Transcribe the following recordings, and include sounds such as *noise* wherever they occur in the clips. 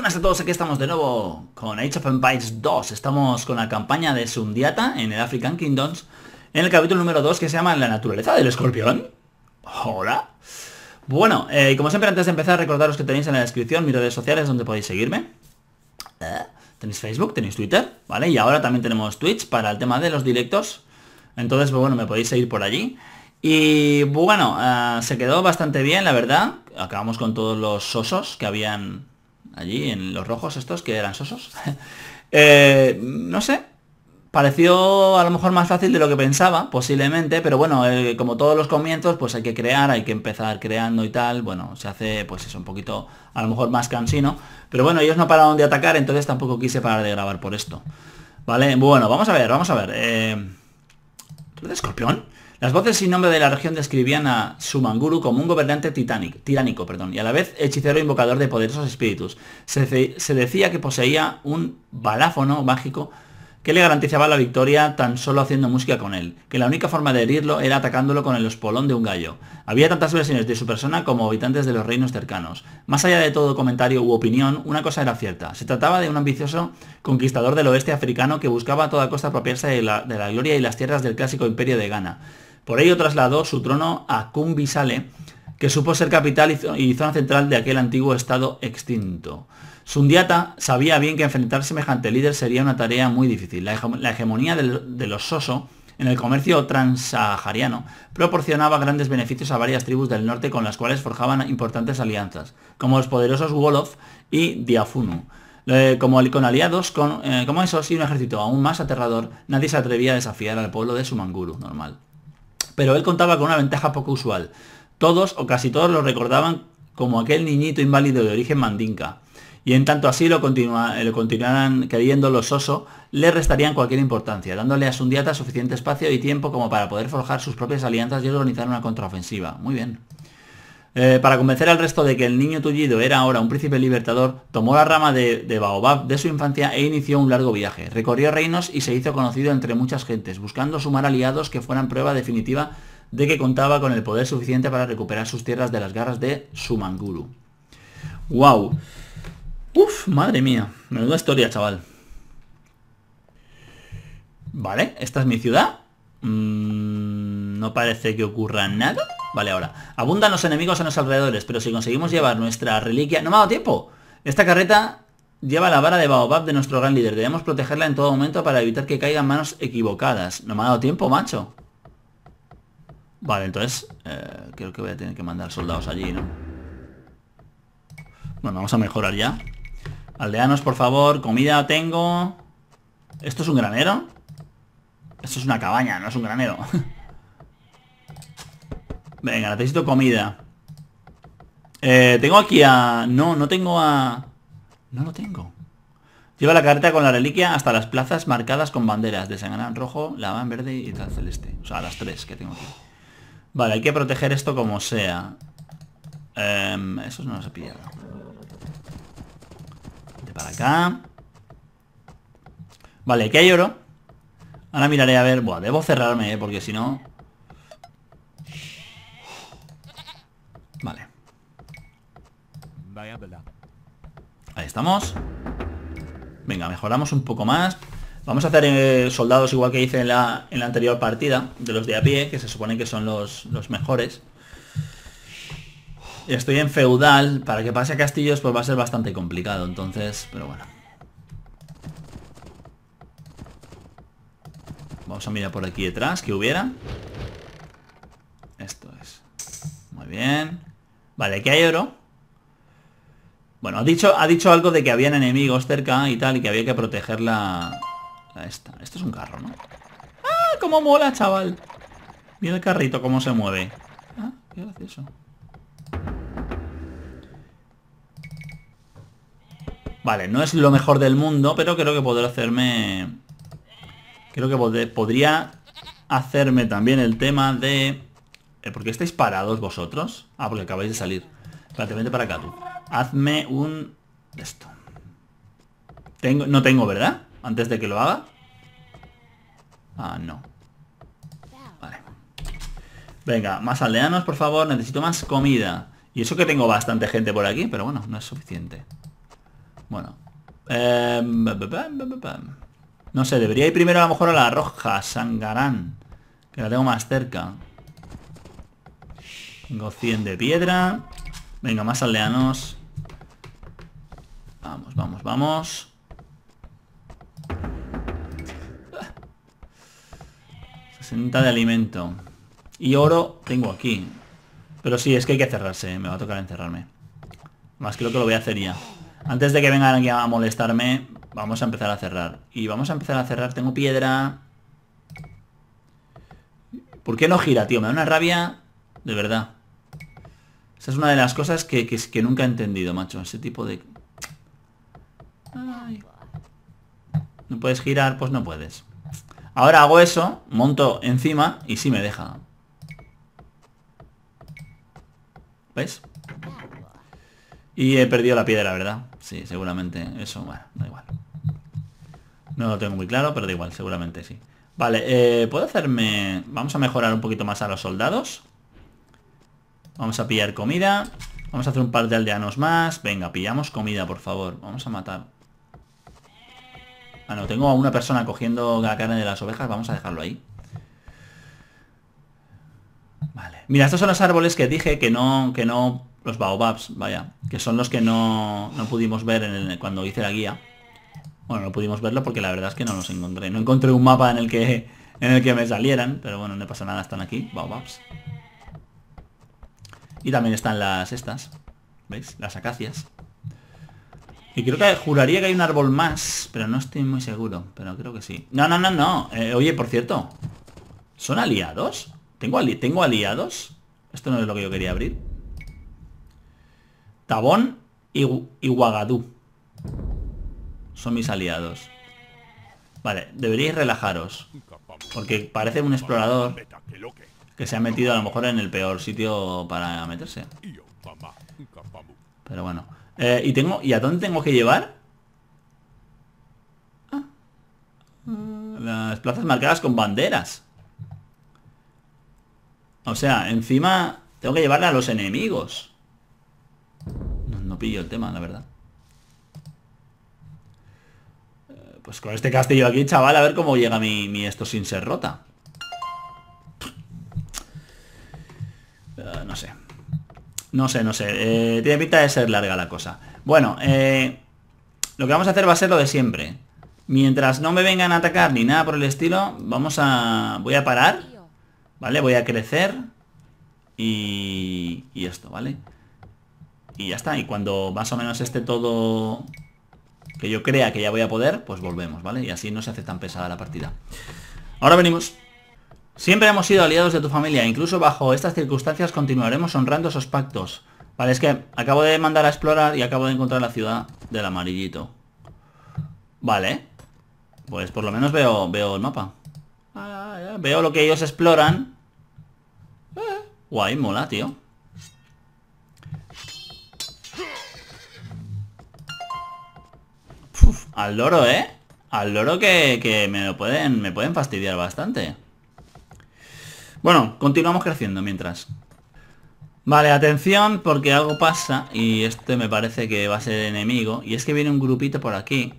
buenas a todos, aquí estamos de nuevo con Age of Empires 2. Estamos con la campaña de Sundiata en el African Kingdoms, en el capítulo número 2 que se llama La naturaleza del escorpión. Hola. Bueno, eh, como siempre antes de empezar recordaros que tenéis en la descripción mis redes sociales donde podéis seguirme. Eh, tenéis Facebook, tenéis Twitter, ¿vale? Y ahora también tenemos Twitch para el tema de los directos. Entonces, pues bueno, me podéis seguir por allí. Y bueno, eh, se quedó bastante bien, la verdad. Acabamos con todos los sosos que habían allí, en los rojos estos, que eran sosos. *laughs* Eh, no sé, pareció a lo mejor más fácil de lo que pensaba, posiblemente, pero bueno, eh, como todos los comienzos, pues hay que crear, hay que empezar creando y tal, bueno, se hace pues eso, un poquito a lo mejor más cansino, pero bueno, ellos no pararon de atacar, entonces tampoco quise parar de grabar por esto. ¿Vale? Bueno, vamos a ver, vamos a ver. Eh... ¿Tú eres escorpión? Las voces sin nombre de la región describían a Sumanguru como un gobernante tiránico perdón, y a la vez hechicero invocador de poderosos espíritus. Se, decía que poseía un baláfono mágico que le garantizaba la victoria tan solo haciendo música con él, que la única forma de herirlo era atacándolo con el espolón de un gallo. Había tantas versiones de su persona como habitantes de los reinos cercanos. Más allá de todo comentario u opinión, una cosa era cierta. Se trataba de un ambicioso conquistador del oeste africano que buscaba a toda costa apropiarse de la gloria y las tierras del clásico imperio de Ghana por ello trasladó su trono a Kumbisale, que supo ser capital y zona central de aquel antiguo estado extinto. Sundiata sabía bien que enfrentar semejante líder sería una tarea muy difícil. La, hegemonía de los Soso en el comercio transsahariano proporcionaba grandes beneficios a varias tribus del norte con las cuales forjaban importantes alianzas, como los poderosos Wolof y Diafunu. Eh, como con aliados con, eh, como esos y un ejército aún más aterrador, nadie se atrevía a desafiar al pueblo de Sumanguru, normal pero él contaba con una ventaja poco usual. Todos o casi todos lo recordaban como aquel niñito inválido de origen mandinka. Y en tanto así lo, lo continuaran queriendo los Oso, le restarían cualquier importancia, dándole a Sundiata suficiente espacio y tiempo como para poder forjar sus propias alianzas y organizar una contraofensiva. Muy bien. Eh, para convencer al resto de que el niño tullido era ahora un príncipe libertador, tomó la rama de, Baobab de su infancia e inició un largo viaje. Recorrió reinos y se hizo conocido entre muchas gentes, buscando sumar aliados que fueran prueba definitiva de que contaba con el poder suficiente para recuperar sus tierras de las garras de Sumanguru. ¡Wow! ¡Uf! Madre mía. Menuda historia, chaval. Vale, esta es mi ciudad. Mm, no parece que ocurra nada. Vale, ahora. Abundan los enemigos en los alrededores, pero si conseguimos llevar nuestra reliquia... ¡No me ha dado tiempo! Esta carreta lleva la vara de Baobab de nuestro gran líder. Debemos protegerla en todo momento para evitar que caigan manos equivocadas. No me ha dado tiempo, macho. Vale, entonces... Eh, creo que voy a tener que mandar soldados allí, ¿no? Bueno, vamos a mejorar ya. Aldeanos, por favor. Comida tengo. ¿Esto es un granero? Esto es una cabaña, no es un granero. *laughs* Venga, necesito comida. Eh, tengo aquí a... No, no tengo a... No lo tengo. Lleva la carta con la reliquia hasta las plazas marcadas con banderas de Sangrán rojo, la en verde y tal celeste. O sea, las tres que tengo aquí. Vale, hay que proteger esto como sea. Eh, esos no los he pillado. De para acá. Vale, aquí hay oro. Ahora miraré a ver... Buah, debo cerrarme, ¿eh? porque si no... Ahí estamos. Venga, mejoramos un poco más. Vamos a hacer eh, soldados igual que hice en la, en la, anterior partida, de los de a pie, que se supone que son los, los mejores. Estoy en feudal, para que pase a castillos pues va a ser bastante complicado, entonces, pero bueno. Vamos a mirar por aquí detrás, que hubiera. Esto es. Muy bien. Vale, aquí hay oro. Bueno, ha dicho, ha dicho algo de que habían enemigos cerca y tal, y que había que proteger la... esta. Esto es un carro, ¿no? ¡Ah! ¡Cómo mola, chaval! Mira el carrito cómo se mueve. Ah, qué gracioso. Vale, no es lo mejor del mundo, pero creo que podré hacerme... Creo que podría hacerme también el tema de... Eh, ¿Por qué estáis parados vosotros? Ah, porque acabáis de salir. Espérate, vente para acá tú. Hazme un... Esto. Tengo, no tengo, ¿verdad? Antes de que lo haga. Ah, no. Vale. Venga, más aldeanos, por favor. Necesito más comida. Y eso que tengo bastante gente por aquí, pero bueno, no es suficiente. Bueno. Eh, no sé, debería ir primero a lo mejor a la roja, Sangarán. Que la tengo más cerca. Tengo 100 de piedra. Venga, más aldeanos. Vamos, vamos, vamos. 60 de alimento. Y oro tengo aquí. Pero sí, es que hay que cerrarse. Me va a tocar encerrarme. Más creo que lo voy a hacer ya. Antes de que vengan aquí a molestarme, vamos a empezar a cerrar. Y vamos a empezar a cerrar. Tengo piedra. ¿Por qué no gira, tío? Me da una rabia de verdad. Esa es una de las cosas que, que, nunca he entendido, macho. Ese tipo de... ¿No puedes girar? Pues no puedes. Ahora hago eso, monto encima y sí me deja. ¿Ves? Y he perdido la piedra, ¿verdad? Sí, seguramente. Eso, bueno, da igual. No lo tengo muy claro, pero da igual, seguramente sí. Vale, eh, ¿puedo hacerme...? Vamos a mejorar un poquito más a los soldados. Vamos a pillar comida. Vamos a hacer un par de aldeanos más. Venga, pillamos comida, por favor. Vamos a matar. Ah, no, tengo a una persona cogiendo la carne de las ovejas. Vamos a dejarlo ahí. Vale. Mira, estos son los árboles que dije que no... Que no los baobabs, vaya. Que son los que no, no pudimos ver cuando hice la guía. Bueno, no pudimos verlo porque la verdad es que no los encontré. No encontré un mapa en el que en el que me salieran, pero bueno, no pasa nada, están aquí, baobabs. Y también están las estas, ¿veis? Las acacias. Y creo que juraría que hay un árbol más, pero no estoy muy seguro, pero creo que sí. No, no, no, no. Eh, oye, por cierto, ¿son aliados? ¿Tengo, ¿Tengo aliados? Esto no es lo que yo quería abrir. Tabón y, y Guagadú son mis aliados. Vale, deberíais relajaros. Porque parece un explorador que se ha metido a lo mejor en el peor sitio para meterse. Pero bueno. Eh, ¿y, tengo, ¿Y a dónde tengo que llevar? Ah. Las plazas marcadas con banderas. O sea, encima tengo que llevarle a los enemigos. no pillo el tema, la verdad. Pues con este castillo aquí, chaval, a ver cómo llega mi, esto sin ser rota. Eh, no sé. No sé, no sé. Eh, tiene pinta de ser larga la cosa. Bueno, eh, lo que vamos a hacer va a ser lo de siempre. Mientras no me vengan a atacar ni nada por el estilo, vamos a... Voy a parar. ¿Vale? Voy a crecer. Y... Y esto, ¿vale? Y ya está. Y cuando más o menos esté todo que yo crea que ya voy a poder, pues volvemos, ¿vale? Y así no se hace tan pesada la partida. Ahora venimos. Siempre hemos sido aliados de tu familia, incluso bajo estas circunstancias continuaremos honrando esos pactos. Vale, es que acabo de mandar a explorar y acabo de encontrar la ciudad del amarillito. Vale. Pues por lo menos veo, veo el mapa. Ah, veo lo que ellos exploran. Eh, guay, mola, tío. Al loro, ¿eh? Al loro que, me lo pueden, me pueden fastidiar bastante. Bueno, continuamos creciendo mientras. Vale, atención porque algo pasa y este me parece que va a ser enemigo. Y es que viene un grupito por aquí.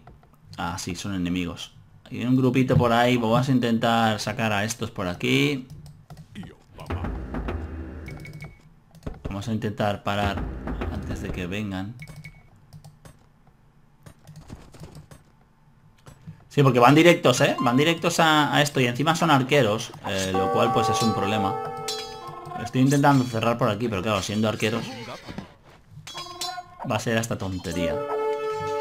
Ah, sí, son enemigos. Viene un grupito por ahí, vamos a intentar sacar a estos por aquí. Vamos a intentar parar antes de que vengan. Sí, porque van directos, ¿eh? Van directos a, esto y encima son arqueros, eh, lo cual pues es un problema. Estoy intentando cerrar por aquí, pero claro, siendo arqueros va a ser esta tontería.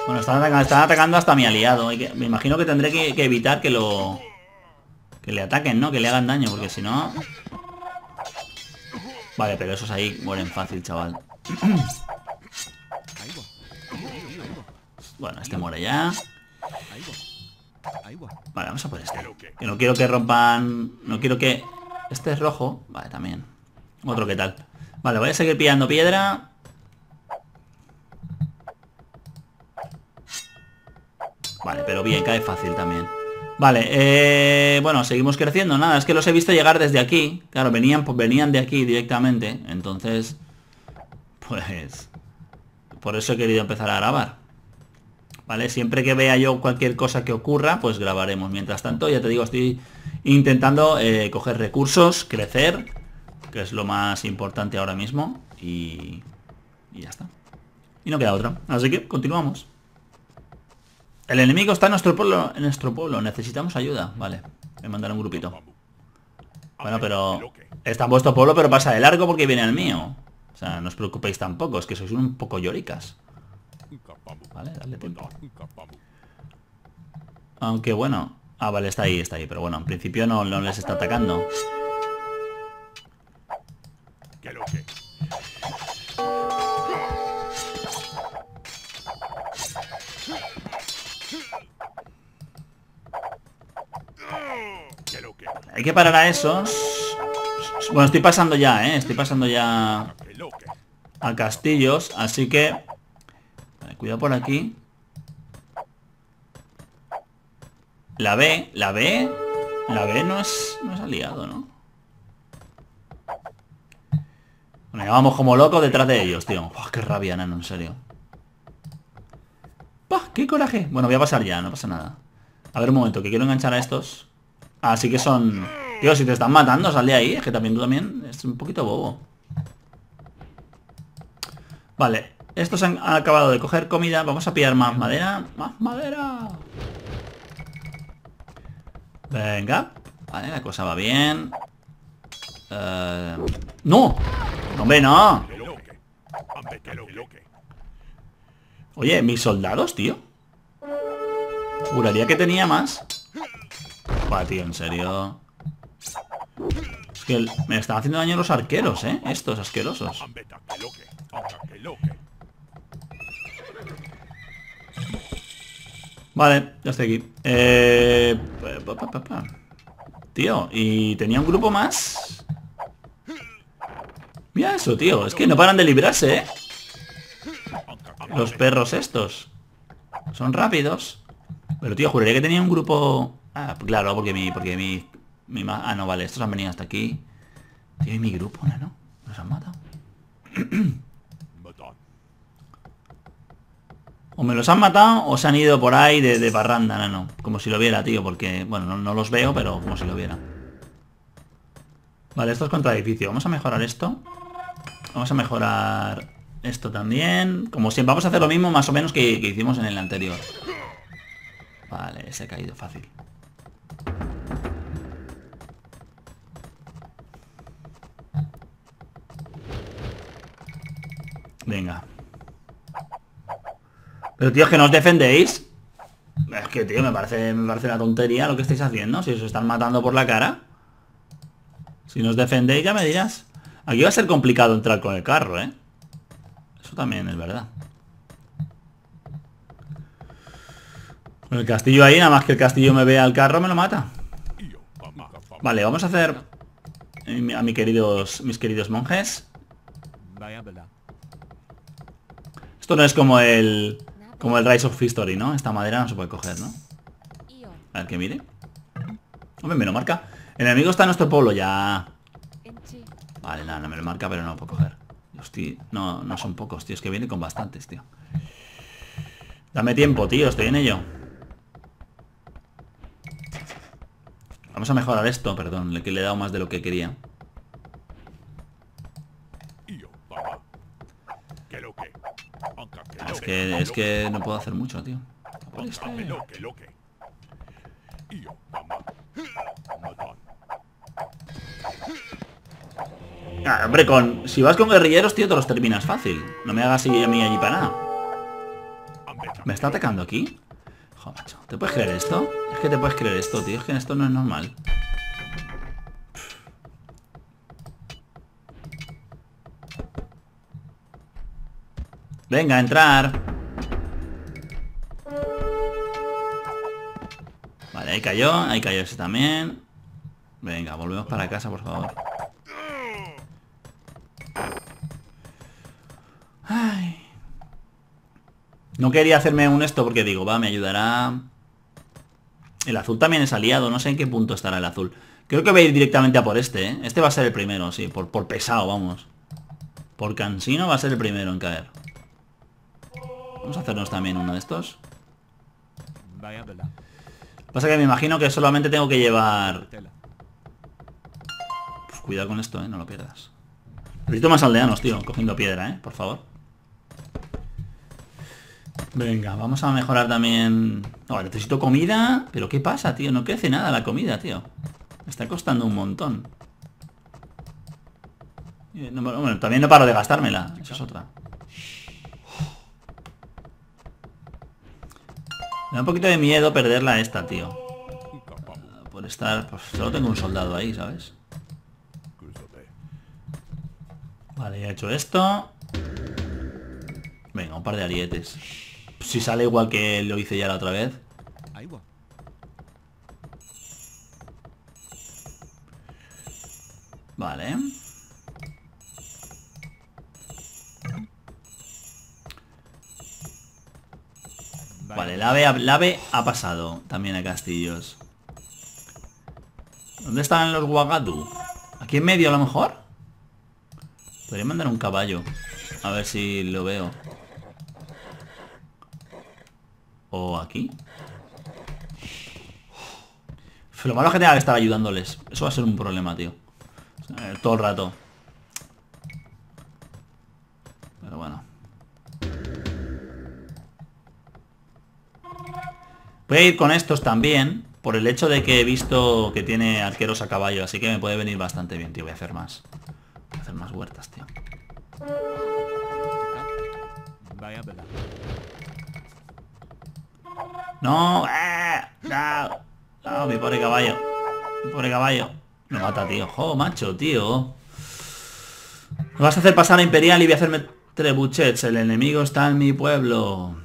Bueno, están atacando, hasta mi aliado. Me imagino que tendré que, que, evitar que lo... Que le ataquen, ¿no? Que le hagan daño, porque si no... Vale, pero esos ahí mueren fácil, chaval. *clears throat* bueno, este muere ya. Vale, vamos a por este. Que no quiero que rompan... No quiero que... Este es rojo. Vale, también. Otro que tal. Vale, voy a seguir pillando piedra. Vale, pero bien, cae fácil también. Vale, eh, bueno, seguimos creciendo. Nada, es que los he visto llegar desde aquí. Claro, venían, pues venían de aquí directamente. Entonces, pues... Por eso he querido empezar a grabar. ¿Vale? Siempre que vea yo cualquier cosa que ocurra, pues grabaremos. Mientras tanto, ya te digo, estoy intentando eh, coger recursos, crecer, que es lo más importante ahora mismo. Y, ya está. Y no queda otra. Así que continuamos. El enemigo está en nuestro pueblo. En nuestro pueblo. Necesitamos ayuda. Vale. Me mandará un grupito. Bueno, pero... Está en vuestro pueblo, pero pasa de largo porque viene al mío. O sea, no os preocupéis tampoco. Es que sois un poco lloricas. Vale, dale tiempo. Aunque bueno... Ah, vale, está ahí, está ahí. Pero bueno, en principio no, no les está atacando. Hay que parar a esos. Bueno, estoy pasando ya, ¿eh? Estoy pasando ya a castillos, así que... cuidado por aquí. La B, la B... La B no es, no es aliado, ¿no? Bueno, ya vamos como locos detrás de ellos, tío. ¡Qué rabia, nano! En serio. ¡Qué coraje! Bueno, voy a pasar ya, no pasa nada. A ver un momento, que quiero enganchar a estos. Así que son... Tío, si te están matando, sal de ahí. Es que también tú también es un poquito bobo. Vale. Estos han, acabado de coger comida. Vamos a pillar más madera. ¡Más madera! Venga. Vale, la cosa va bien. Eh, ¡No! ¡Hombre, no! Oye, mis soldados, tío. Juraría que tenía más. Buah, tío, en serio. Es que me están haciendo daño los arqueros, ¿eh? Estos asquerosos. Vale, ya estoy aquí. Eh... Tío, ¿y tenía un grupo más? Mira eso, tío. Es que no paran de librarse, ¿eh? Los perros estos. Son rápidos. Pero, tío, juraría que tenía un grupo... Ah, claro, porque mi... Porque mi, mi ah, no, vale, estos han venido hasta aquí. Tío, mi grupo, ¿no? ¿Los han matado? *clears throat* o me los han matado o se han ido por ahí de, de barranda, no, Como si lo viera, tío, porque... Bueno, no, los veo, pero como si lo viera. Vale, esto es contra edificio. Vamos a mejorar esto. Vamos a mejorar esto también. Como siempre, vamos a hacer lo mismo más o menos que, que hicimos en el anterior. Vale, se ha caído fácil. Venga. Pero tío, es que no os defendéis. Es que, tío, me parece, me parece una tontería lo que estáis haciendo. Si os están matando por la cara. Si nos defendéis, ya me dirás. Aquí va a ser complicado entrar con el carro, ¿eh? Eso también es verdad. Con el castillo ahí, nada más que el castillo me vea el carro, me lo mata. Vale, vamos a hacer a mis queridos, mis queridos monjes. Esto no es como el como el Rise of History, ¿no? Esta madera no se puede coger, ¿no? A ver que mire. Hombre, me lo marca. El enemigo está en nuestro pueblo ya. Vale, nada, no me lo marca, pero no lo puedo coger. Hostia, no, no son pocos, tío. Es que viene con bastantes, tío. Dame tiempo, tío. Estoy en ello. Vamos a mejorar esto, perdón, que le he dado más de lo que quería. Es que, es que no puedo hacer mucho, tío. Ah, hombre, con... Si vas con guerrilleros, tío, te los terminas fácil. No me hagas a mí allí para nada. ¿Me está atacando aquí? Joder, macho. ¿Te puedes creer esto? Es que te puedes creer esto, tío. Es que esto no es normal. Venga, a entrar. Vale, ahí cayó. Ahí cayó ese también. Venga, volvemos para casa, por favor. Ay. No quería hacerme un esto porque digo, va, me ayudará el azul también es aliado, no sé en qué punto estará el azul. Creo que voy a ir directamente a por este, ¿eh? Este va a ser el primero, sí, por, por pesado, vamos. Por cansino va a ser el primero en caer. Vamos a hacernos también uno de estos. Pasa que me imagino que solamente tengo que llevar... Pues cuidado con esto, ¿eh? No lo pierdas. Necesito más aldeanos, tío, cogiendo piedra, ¿eh? Por favor. Venga, vamos a mejorar también... No, necesito comida. Pero ¿qué pasa, tío? No crece nada la comida, tío. Me está costando un montón. Eh, no, bueno, también no paro de gastármela. Esa es otra. Me da un poquito de miedo perderla esta, tío. Por estar... Pues solo tengo un soldado ahí, ¿sabes? Vale, ya he hecho esto. Venga, un par de arietes. Si sale igual que lo hice ya la otra vez. Vale. El ave, ha- pasado también a castillos. ¿Dónde están los Wagadu? ¿Aquí en medio a lo mejor? Podría mandar un caballo. A ver si lo veo. ¿O aquí? Lo malo es que tenga que estar ayudándoles. Eso va a ser un problema, tío. Todo el rato. Pero bueno. Voy a ir con estos también, por el hecho de que he visto que tiene arqueros a caballo, así que me puede venir bastante bien, tío. Voy a hacer más. Voy a hacer más huertas, tío. ¡No! ¡Eh! ¡No! ¡No, mi pobre caballo! Mi pobre caballo. Me mata, tío. ¡Jo, macho, tío! Me vas a hacer pasar a Imperial y voy a hacerme trebuchets. El enemigo está en mi pueblo.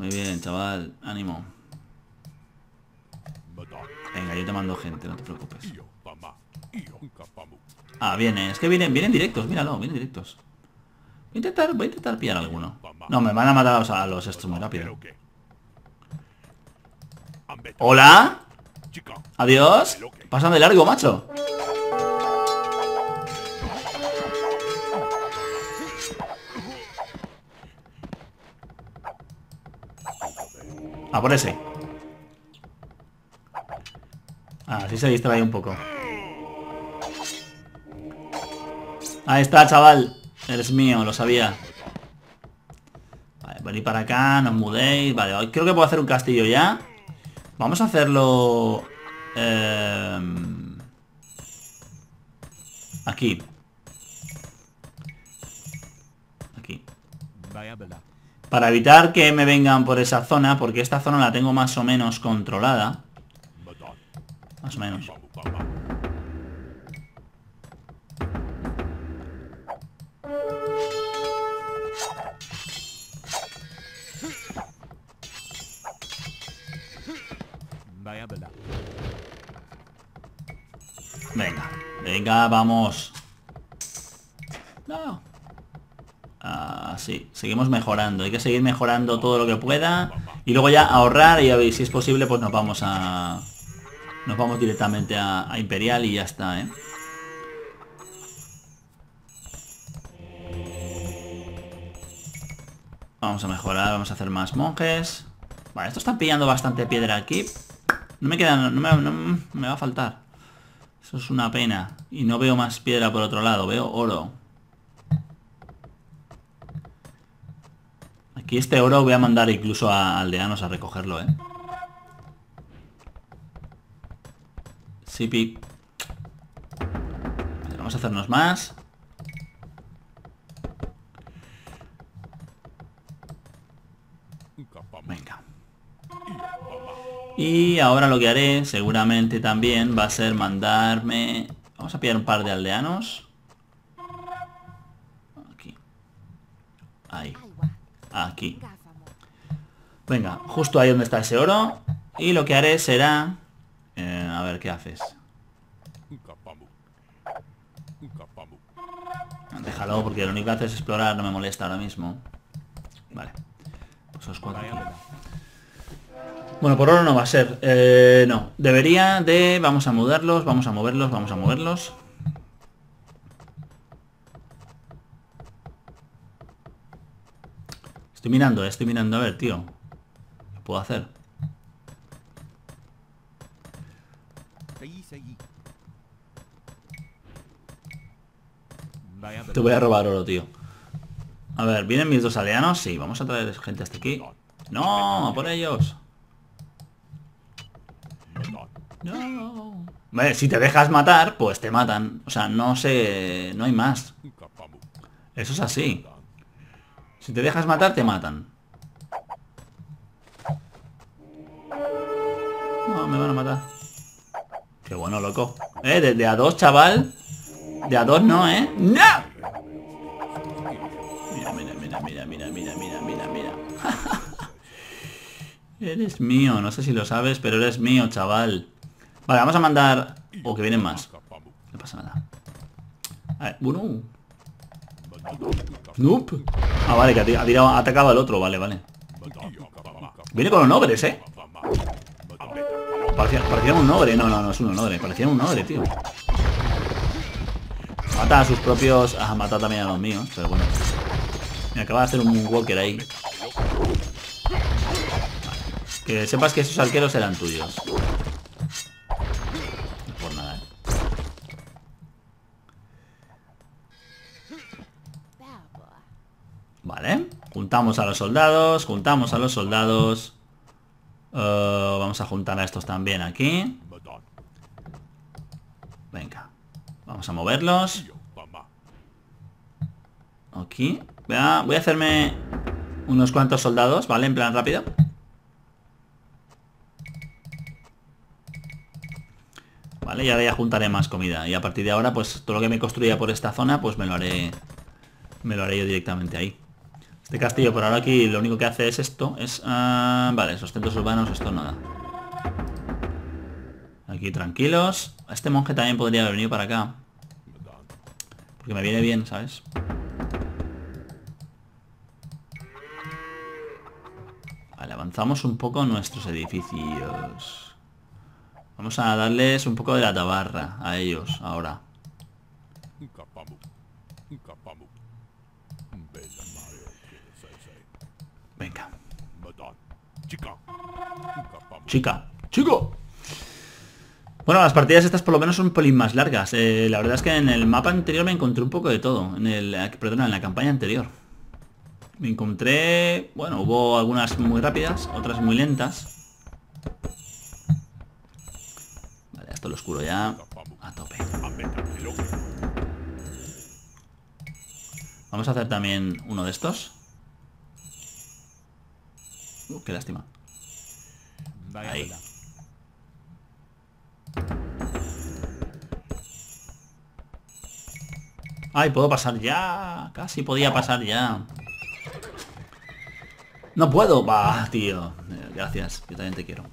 Muy bien, chaval. Ánimo. Venga, yo te mando gente, no te preocupes. Ah, viene. Es que vienen, vienen directos, míralo, vienen directos. Voy a intentar, voy a intentar pillar alguno. No, me van a matar a los, a los estos muy rápido. ¿Hola? ¿Adiós? Pasan de largo, macho. A por ese. Así se distrae un poco. Ahí está, chaval. Eres mío, lo sabía. Vale, venid para acá, no os mudéis. Vale, creo que puedo hacer un castillo ya. Vamos a hacerlo... aquí. Aquí. Vaya verdad. Para evitar que me vengan por esa zona, porque esta zona la tengo más o menos controlada. Más o menos. Venga, venga, vamos. No. Ah, sí, seguimos mejorando. Hay que seguir mejorando todo lo que pueda. Y luego ya ahorrar y a ver si es posible, pues nos vamos a... Nos vamos directamente a, Imperial y ya está, ¿eh? Vamos a mejorar, vamos a hacer más monjes. Vale, esto está pillando bastante piedra aquí. No me queda, no me, no me va a faltar. Eso es una pena. Y no veo más piedra por otro lado, veo oro. Aquí este oro voy a mandar incluso a aldeanos a recogerlo, ¿eh? Sí, pi. Vale, vamos a hacernos más. Venga. Y ahora lo que haré seguramente también va a ser mandarme... Vamos a pillar un par de aldeanos. Aquí. Ahí. Aquí. Venga, justo ahí donde está ese oro. Y lo que haré será... eh, a ver, ¿qué haces? Déjalo, porque lo único que haces es explorar, no me molesta ahora mismo. Vale. Pues esos cuatro aquí. Bueno, por oro no va a ser. Eh, no. Debería de... Vamos a mudarlos, vamos a moverlos, vamos a moverlos. Mirando, eh, estoy mirando. A ver, tío. ¿Qué puedo hacer? Te voy a robar oro, tío. A ver, ¿vienen mis dos aldeanos? Sí, vamos a traer gente hasta aquí. ¡No! ¡A por ellos! ¡No! Vale, si te dejas matar, pues te matan. O sea, no sé... No hay más. Eso es así. Si te dejas matar, te matan. No, me van a matar. Qué bueno, loco. Eh, de, a dos, chaval. De a dos no, ¿eh? ¡No! Mira, mira, mira, mira, mira, mira, mira, mira, mira. *laughs* eres mío, no sé si lo sabes, pero eres mío, chaval. Vale, vamos a mandar... O que vienen más. No pasa nada. A ver, uno. Nope. Ah, vale, que ha tirado- ha atacado al otro, vale, vale. Viene con los nobres, ¿eh? Parecía, un nogre. No, no, no es un nogre. Parecía un nogre, tío. Mata a sus propios... Ah, mata también a los míos, pero bueno. Me acaba de hacer un walker ahí. Que sepas que esos arqueros eran tuyos. No por nada, ¿eh? Vale. Juntamos a los soldados. Juntamos a los soldados. Eh, vamos a juntar a estos también aquí. Venga. Vamos a moverlos. Aquí. Voy a, hacerme unos cuantos soldados, ¿vale? En plan rápido. Vale, y ahora ya juntaré más comida. Y a partir de ahora, pues todo lo que me construya por esta zona, pues me lo haré. Me lo haré yo directamente ahí. Este castillo por ahora aquí lo único que hace es esto. Es. ah, vale, esos centros urbanos, esto nada. Aquí tranquilos. Este monje también podría haber venido para acá. Porque me viene bien, ¿sabes? Vale, avanzamos un poco nuestros edificios. Vamos a darles un poco de la tabarra a ellos ahora. Chica. Chico. Bueno, las partidas estas por lo menos son un pelín más largas. Eh, la verdad es que en el mapa anterior me encontré un poco de todo. En el, perdona, en la campaña anterior. Me encontré... Bueno, hubo algunas muy rápidas, otras muy lentas. Vale, esto lo oscuro ya. A tope. Vamos a hacer también uno de estos. Uh, qué lástima. Vaya Ahí. Ay, puedo pasar ya. Casi podía pasar ya. No puedo. Va, tío. Eh, Gracias. Yo también te quiero.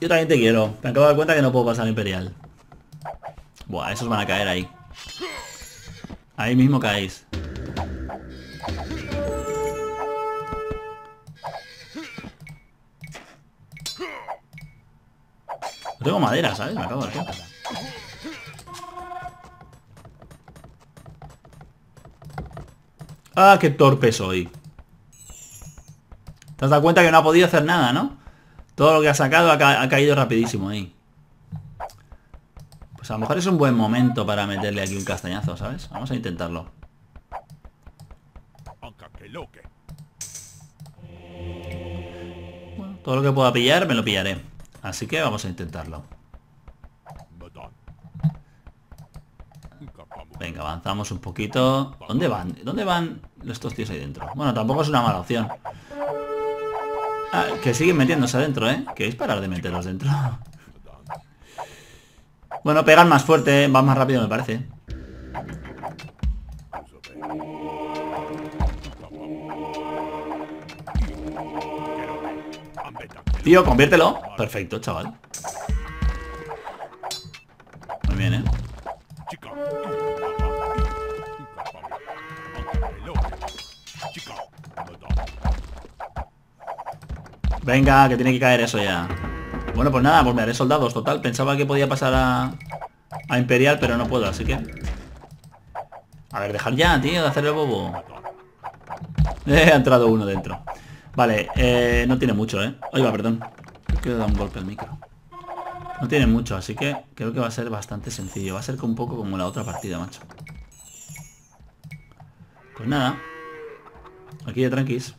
Yo también te quiero. Me acabo de dar cuenta que no puedo pasar Imperial. Buah, esos van a caer ahí. Ahí mismo caéis. No tengo madera, ¿sabes? Me acabo de. Ah, qué torpe soy. ¿Te has dado cuenta que no ha podido hacer nada, no? Todo lo que ha sacado ha, ca- ha caído rapidísimo ahí. Pues a lo mejor es un buen momento para meterle aquí un castañazo, ¿sabes? Vamos a intentarlo. Bueno, todo lo que pueda pillar me lo pillaré. Así que vamos a intentarlo. Venga, avanzamos un poquito. ¿Dónde van? ¿Dónde van estos tíos ahí dentro? Bueno, tampoco es una mala opción. Ah, que siguen metiéndose adentro, ¿eh? ¿Queréis parar de meterlos dentro? Bueno, pegan más fuerte, van más rápido me parece. Tío, conviértelo. Perfecto, chaval. Muy bien, ¿eh? Venga, que tiene que caer eso ya. Bueno, pues nada, pues me haré soldados, total. Pensaba que podía pasar a, Imperial, pero no puedo, así que... A ver, dejar ya, tío, de hacer el bobo. Eh, *laughs* ha entrado uno dentro. Vale, eh, no tiene mucho, ¿eh? Oiga, perdón. Creo que he dado un golpe al micro. No tiene mucho, así que creo que va a ser bastante sencillo. Va a ser un poco como la otra partida, macho. Pues nada. Aquí de tranquis.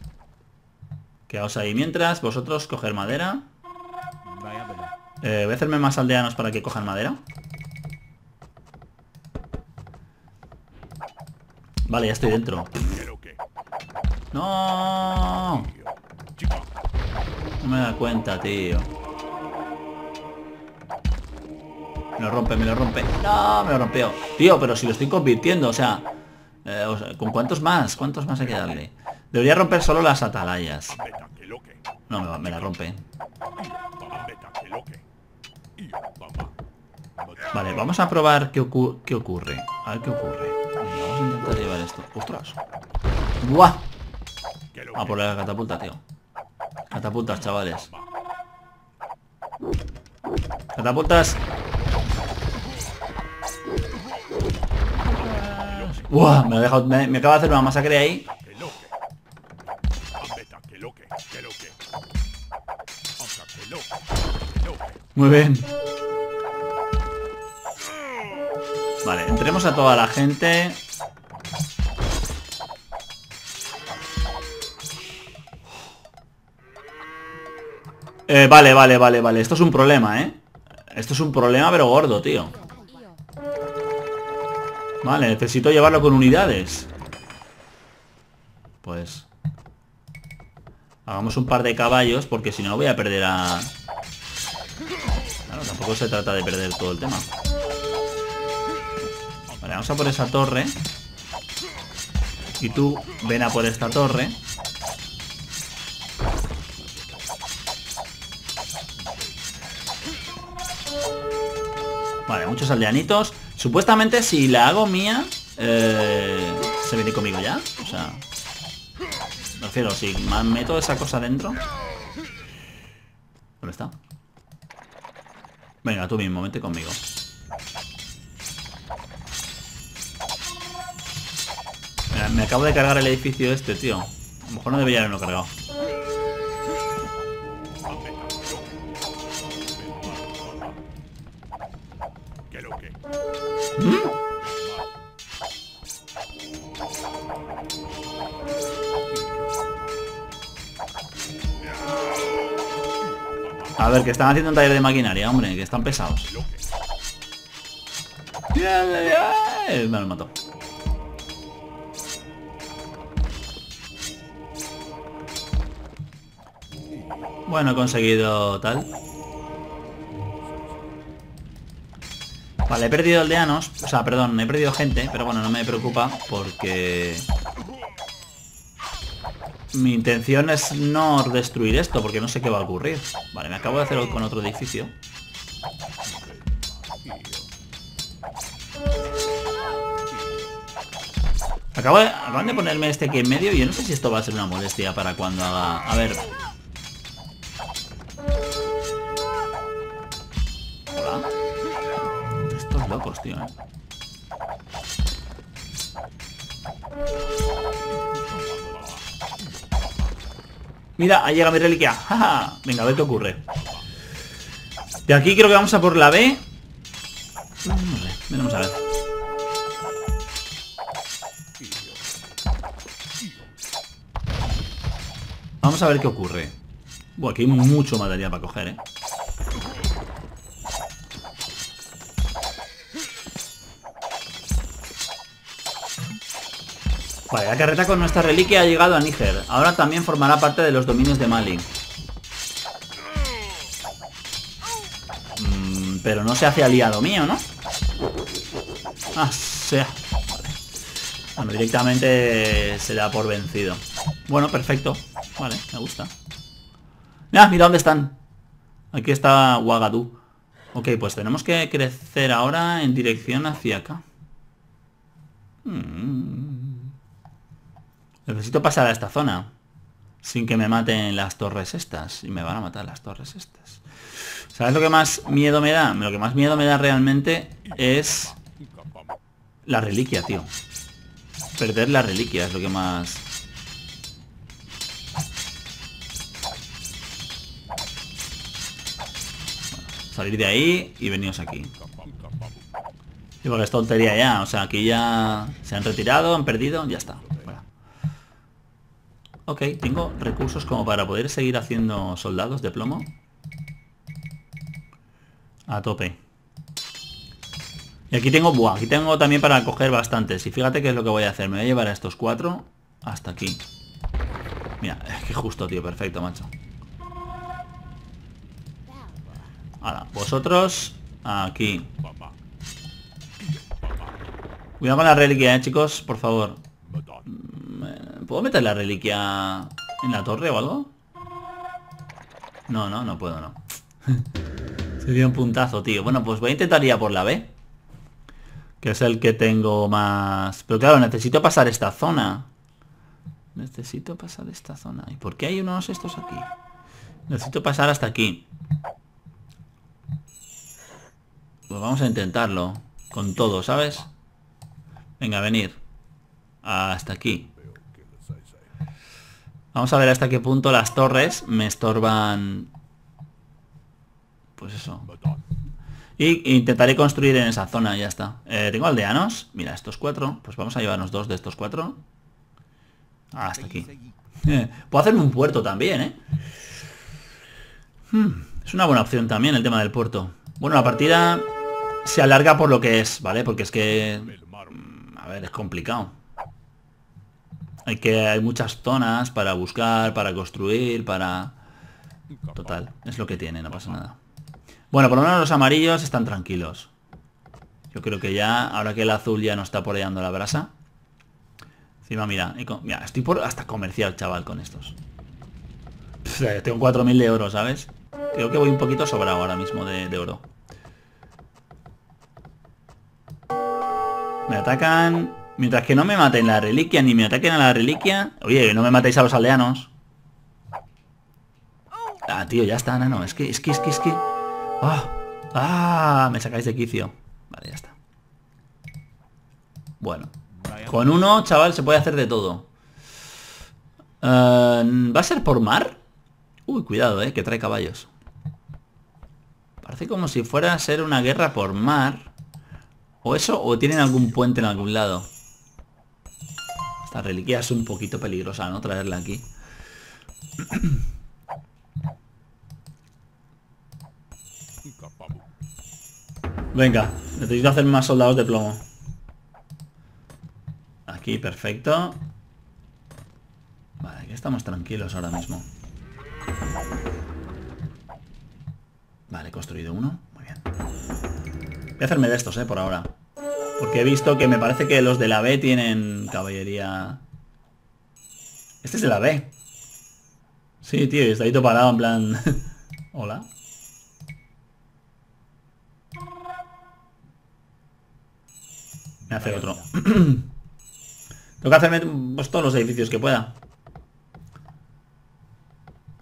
Quedaos ahí mientras, vosotros coger madera. Eh, voy a hacerme más aldeanos para que cojan madera. Vale, ya estoy dentro. Quiero. ¡No! No me da cuenta, tío. Me lo rompe, me lo rompe. No, me lo rompió. Tío, pero si lo estoy convirtiendo, o sea... eh, o sea, ¿Con cuántos más? ¿Cuántos más hay que darle? Debería romper solo las atalayas. No, me, me la rompe. Vale, vamos a probar qué, qué ocurre. A ver qué ocurre. Vamos a intentar llevar esto. ¡Ostras! ¡Buah! A por la catapulta, tío. Catapultas, chavales. Catapultas. ¡Buah! Me, ha dejado, me, acaba de hacer una masacre ahí. Muy bien. Vale, entremos a toda la gente. Eh, vale, vale, vale, vale. Esto es un problema, ¿eh? Esto es un problema, pero gordo, tío. Vale, necesito llevarlo con unidades. Pues... Hagamos un par de caballos, porque si no voy a perder a... Claro, tampoco se trata de perder todo el tema. Vale, vamos a por esa torre. Y tú ven a por esta torre. Vale, muchos aldeanitos. Supuestamente si la hago mía, eh, se viene conmigo ya. O sea, me refiero, si meto esa cosa dentro. ¿Dónde está? Venga, tú mismo, vente conmigo. Me acabo de cargar el edificio este, tío. A lo mejor no debería haberlo cargado. Ver, que están haciendo un taller de maquinaria, hombre, que están pesados. Me lo mató. Bueno, he conseguido tal. Vale, he perdido aldeanos. O sea, perdón, he perdido gente, pero bueno, no me preocupa porque... Mi intención es no destruir esto, porque no sé qué va a ocurrir. Vale, me acabo de hacer con otro edificio. Acabo de, acaban de ponerme este aquí en medio y yo no sé si esto va a ser una molestia para cuando haga... A ver... Mira, ahí llega mi reliquia. *laughs* ¡Ja! Venga, a ver qué ocurre. De aquí creo que vamos a por la B. No a ver. Vamos a ver qué ocurre. Buah, aquí hay mucho material para coger, ¿eh? Vale, la carreta con nuestra reliquia ha llegado a Níger. Ahora también formará parte de los dominios de Mali. Mm, pero no se hace aliado mío, ¿no? Ah, sea. Vale. Bueno, directamente se da por vencido. Bueno, perfecto. Vale, me gusta. Mira, mira dónde están. Aquí está Ouagadougou. Ok, pues tenemos que crecer ahora en dirección hacia acá. Mm. Necesito pasar a esta zona. Sin que me maten las torres estas. Y me van a matar las torres estas. ¿Sabes lo que más miedo me da? Lo que más miedo me da realmente es... La reliquia, tío. Perder la reliquia es lo que más... Bueno, salir de ahí y veniros aquí. Y porque es tontería ya. O sea, aquí ya se han retirado, han perdido, ya está. Ok, tengo recursos como para poder seguir haciendo soldados de plomo. A tope. Y aquí tengo, buah, aquí tengo también para coger bastantes. Y fíjate qué es lo que voy a hacer. Me voy a llevar a estos cuatro hasta aquí. Mira, es que justo, tío, perfecto, macho. Ahora, vosotros aquí. Cuidado con la reliquia, eh, chicos, por favor. Madonna. ¿Puedo meter la reliquia en la torre o algo? No, no, no puedo, no. *laughs* Sería un puntazo, tío. Bueno, pues voy a intentar ir a por la B. Que es el que tengo más... Pero claro, necesito pasar esta zona. Necesito pasar esta zona. ¿Y por qué hay unos estos aquí? Necesito pasar hasta aquí. Pues vamos a intentarlo. Con todo, ¿sabes? Venga, venir. Hasta aquí. Vamos a ver hasta qué punto las torres me estorban... Pues eso. Y intentaré construir en esa zona, ya está. Eh, Tengo aldeanos. Mira, estos cuatro. Pues vamos a llevarnos dos de estos cuatro. Hasta aquí. Eh, puedo hacerme un puerto también, ¿eh? Hmm, es una buena opción también el tema del puerto. Bueno, la partida se alarga por lo que es, ¿vale? Porque es que... Mar. A ver, es complicado. Hay que... Hay muchas zonas para buscar, para construir, para... Total, es lo que tiene, no pasa nada. Bueno, por lo menos los amarillos están tranquilos. Yo creo que ya, ahora que el azul ya no está poreando la brasa. Encima, mira, mira, estoy por hasta comercial, chaval, con estos. Pff, tengo 4.000 de oro, ¿sabes? Creo que voy un poquito sobrado ahora mismo de oro. Me atacan... Mientras que no me maten la reliquia, ni me ataquen a la reliquia... Oye, no me matéis a los aldeanos. Ah, tío, ya está, nano. Es que, es que, es que, es que... ¡Ah! ¡Ah! Me sacáis de quicio. Vale, ya está. Bueno. Con uno, chaval, se puede hacer de todo. Eh, ¿Va a ser por mar? Uy, cuidado, eh, que trae caballos. Parece como si fuera a ser una guerra por mar. O eso, o tienen algún puente en algún lado. Esta reliquia es un poquito peligrosa, ¿no? Traerla aquí. Venga, necesito hacer más soldados de plomo. Aquí, perfecto. Vale, aquí estamos tranquilos ahora mismo. Vale, he construido uno. Muy bien. Voy a hacerme de estos, eh, por ahora. Porque he visto que me parece que los de la B tienen caballería... Este es de la B. Sí, tío, y está ahí todo parado en plan... *laughs* Hola. Voy a hacer otro. Tengo *clears throat* que hacerme pues, todos los edificios que pueda.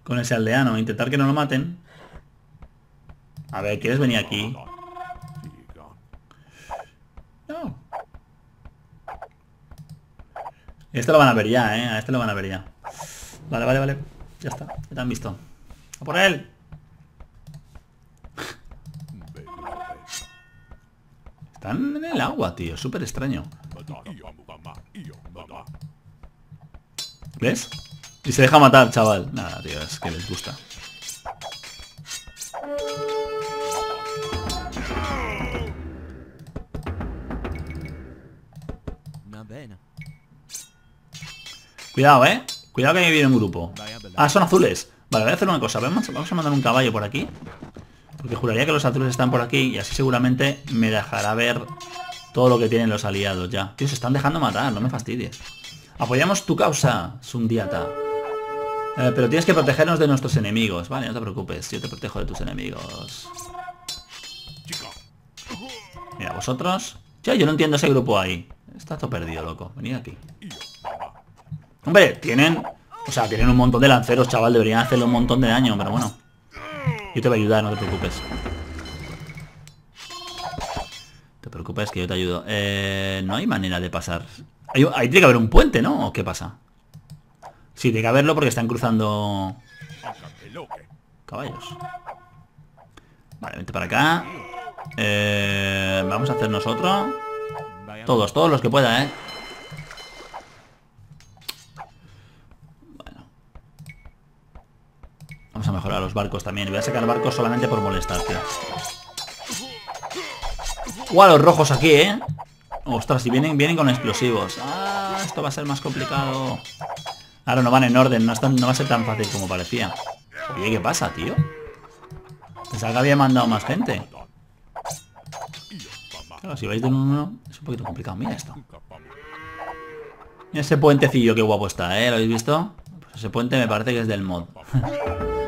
Con ese aldeano. Intentar que no lo maten. A ver, ¿quieres venir aquí? Siga. No. Este lo van a ver ya, ¿eh? A este lo van a ver ya. Vale, vale, vale. Ya está. Ya te han visto. ¡A por él! Están en el agua, tío. Súper extraño. ¿Ves? Y se deja matar, chaval. Nada, tío, es que les gusta. Cuidado, ¿eh? Cuidado que me viene un grupo. Ah, son azules. Vale, voy a hacer una cosa. Vamos, vamos a mandar un caballo por aquí. Porque juraría que los azules están por aquí y así seguramente me dejará ver todo lo que tienen los aliados ya. Tío, se están dejando matar, no me fastidies. Apoyamos tu causa, Sundiata. Eh, pero tienes que protegernos de nuestros enemigos. Vale, no te preocupes, yo te protejo de tus enemigos. Mira, vosotros... Ya, yo no entiendo ese grupo ahí. Está todo perdido, loco. Venid aquí. Hombre, tienen... O sea, tienen un montón de lanceros, chaval. Deberían hacerle un montón de daño, pero bueno. Yo te voy a ayudar, no te preocupes. Te preocupes que yo te ayudo. Eh, no hay manera de pasar. Ahí tiene que haber un puente, ¿no? ¿O qué pasa? Sí, tiene que haberlo porque están cruzando caballos. Vale, vente para acá. Eh, vamos a hacer nosotros. Todos, todos los que pueda, ¿eh? Bueno. Vamos a mejorar barcos también. Voy a sacar barcos solamente por molestarte. ¡Guau, los rojos aquí, eh! Ostras, si vienen, vienen con explosivos. Ah, esto va a ser más complicado. Ahora no van en orden, no, están, no va a ser tan fácil como parecía. Oye, ¿qué pasa, tío? Pensaba que había mandado más gente. Claro, si vais de uno uno, es un poquito complicado. Mira esto. Ese puentecillo, qué guapo está, ¿eh? ¿Lo habéis visto? Pues ese puente me parece que es del mod. *laughs*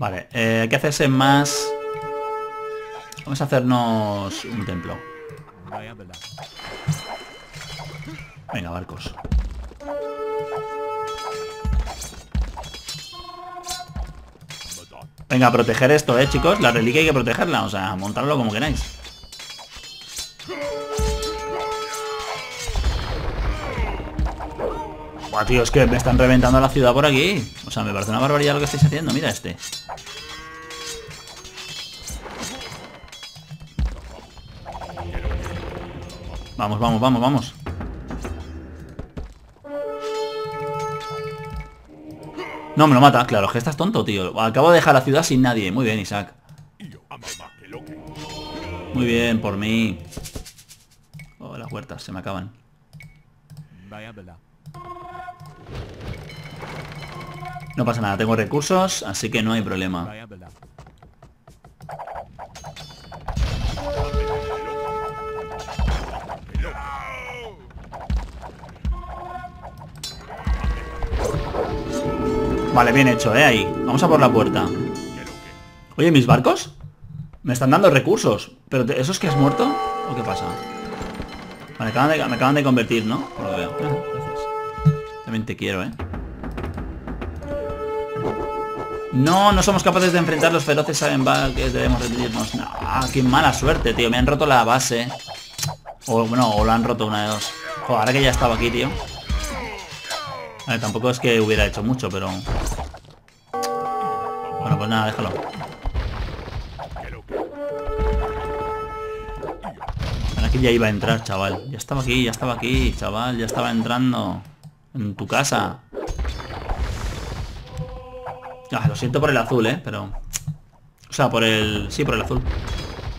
vale, eh, hay que hacerse más... Vamos a hacernos un templo. Venga, barcos. Venga, proteger esto, eh, chicos. La reliquia hay que protegerla. O sea, montarlo como queráis. Tío, es que me están reventando la ciudad por aquí. O sea, me parece una barbaridad lo que estáis haciendo. Mira este. Vamos, vamos, vamos, vamos. No, me lo mata, claro, que estás tonto, tío. Acabo de dejar la ciudad sin nadie. Muy bien, Isaac. Muy bien, por mí. Oh, las huertas, se me acaban. No pasa nada, tengo recursos, así que no hay problema. Vale, bien hecho, eh, ahí. Vamos a por la puerta. Oye, ¿mis barcos? Me están dando recursos. ¿Pero eso es que has muerto? ¿O qué pasa? Vale, me acaban de, me acaban de convertir, ¿no? Por lo que veo. Quiero, ¿eh? No, no somos capaces de enfrentar los feroces saben que debemos rendirnos. No, qué mala suerte, tío. Me han roto la base. O bueno, o lo han roto una de dos. Ahora que ya estaba aquí, tío. Tampoco es que hubiera hecho mucho, pero... Bueno, pues nada, déjalo. Ahora que ya iba a entrar, chaval. Ya estaba aquí, ya estaba aquí, chaval. Ya estaba entrando. En tu casa. Ah, lo siento por el azul, ¿eh? Pero... O sea, por el... Sí, por el azul.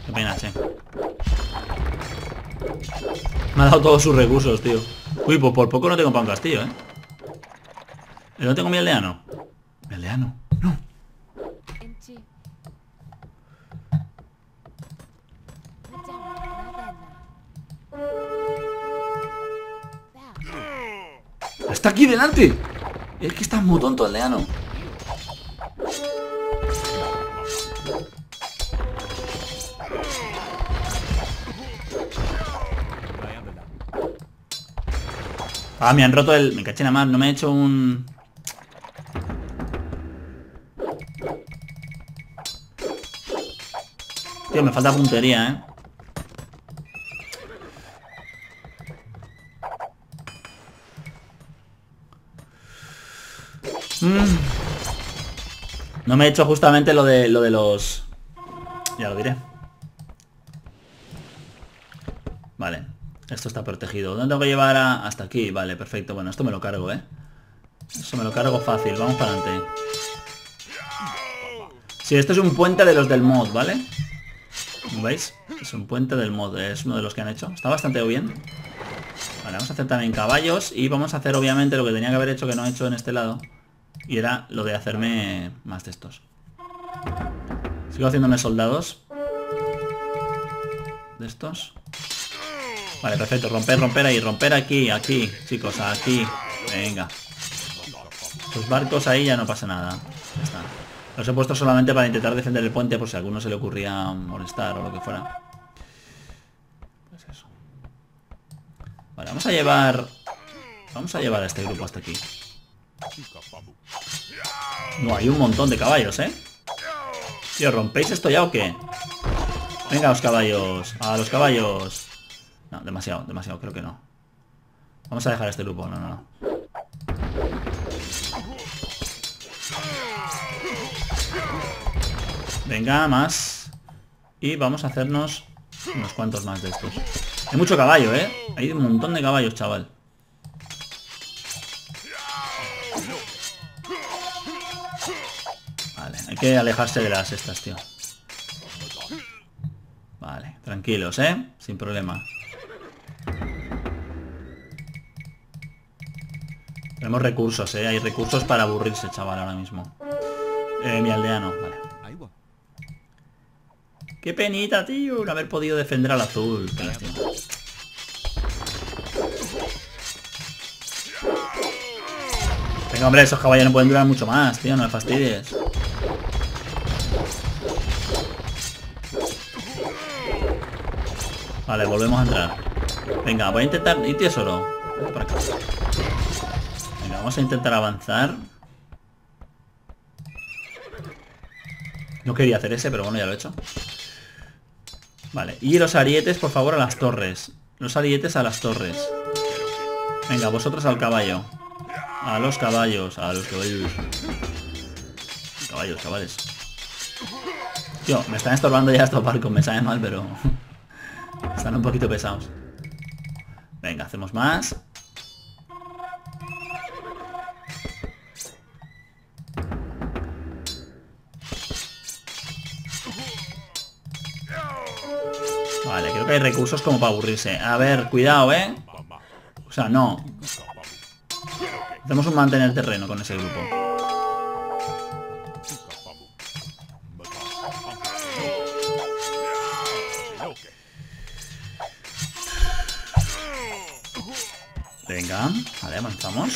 Qué pena, che. Me ha dado todos sus recursos, tío. Uy, pues por poco no tengo para un castillo, ¿eh? ¿Y ¿No tengo mi aldeano? ¿Mi aldeano? ¡Está aquí delante! Es que está muy tonto aldeano. Ah, me han roto el... Me caché nada más, no me he hecho un... Tío, me falta puntería, ¿eh? Mm. No me he hecho justamente lo de lo de los... Ya lo diré. Vale. Esto está protegido. ¿Dónde tengo que llevar a... hasta aquí? Vale, perfecto. Bueno, esto me lo cargo, ¿eh? Eso me lo cargo fácil. Vamos para adelante. Sí, esto es un puente de los del mod, ¿vale? ¿Veis? Es un puente del mod. Es uno de los que han hecho. Está bastante bien. Vale, vamos a hacer también caballos. Y vamos a hacer, obviamente, lo que tenía que haber hecho que no he hecho en este lado. Y era lo de hacerme más de estos. Sigo haciéndome soldados. De estos. Vale, perfecto. Romper, romper ahí. Romper aquí, aquí. Chicos, aquí. Venga. Los barcos ahí ya no pasa nada. Ya está. Los he puesto solamente para intentar defender el puente por si a alguno se le ocurría molestar o lo que fuera. Pues. Vale, vamos a llevar... Vamos a llevar a este grupo hasta aquí. No, hay un montón de caballos, ¿eh? Tío, ¿rompéis esto ya o qué? Venga, los caballos. A los caballos. No, demasiado, demasiado, creo que no. Vamos a dejar este grupo, no, no, no. Venga, más. Y vamos a hacernos unos cuantos más de estos. Hay mucho caballo, ¿eh? Hay un montón de caballos, chaval. Que alejarse de las estas, tío. Vale, tranquilos, ¿eh? Sin problema. Tenemos recursos, ¿eh? Hay recursos para aburrirse, chaval, ahora mismo. Eh, mi aldeano, vale. Qué penita, tío, no haber podido defender al azul. Venga, hombre, esos caballos no pueden durar mucho más, tío, no me fastidies. Vale, volvemos a entrar. Venga, voy a intentar... ¿Y tesoro? Para acá. Venga, vamos a intentar avanzar. No quería hacer ese, pero bueno, ya lo he hecho. Vale, y los arietes, por favor, a las torres. Los arietes a las torres. Venga, vosotros al caballo. A los caballos, a los caballos. Caballos, chavales. Tío, me están estorbando ya estos barcos, me sabe mal, pero... Están un poquito pesados. Venga, hacemos más. Vale, creo que hay recursos como para aburrirse. A ver, cuidado, ¿eh? O sea, no. Hacemos un mantener terreno con ese grupo. Vale, avanzamos.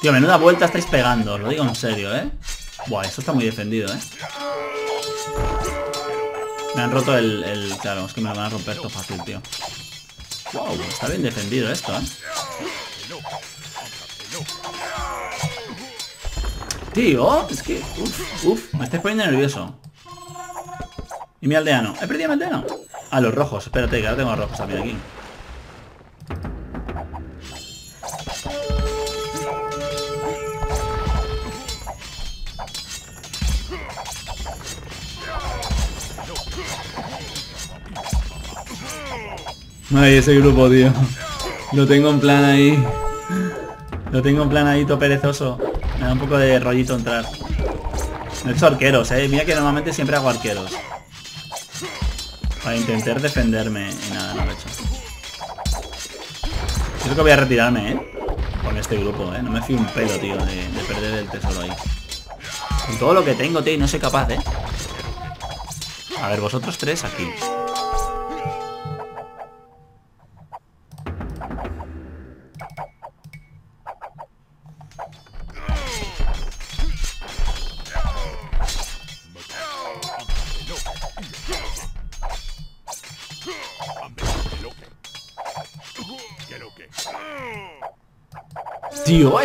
Tío, menuda vuelta estáis pegando, os lo digo en serio, ¿eh? Buah, eso está muy defendido, ¿eh? Me han roto el, el- Claro, es que me lo van a romper todo fácil, tío. Wow, está bien defendido esto, ¿eh? Tío, es que... Uf, uf, me estáis poniendo nervioso. ¿Y mi aldeano? ¿He perdido a mi aldeano? A los rojos, espérate, que ahora tengo a rojos también aquí. Ay, ese grupo, tío. Lo tengo en plan ahí. Lo tengo en plan ahí todo perezoso. Me da un poco de rollito entrar. No he hecho arqueros, eh. Mira que normalmente siempre hago arqueros. Para intentar defenderme y nada, no lo he hecho. Creo que voy a retirarme, eh. Con este grupo, eh. No me fío un pelo, tío, de, de perder el tesoro ahí. Con todo lo que tengo, tío, y no soy capaz, eh. A ver, vosotros tres aquí.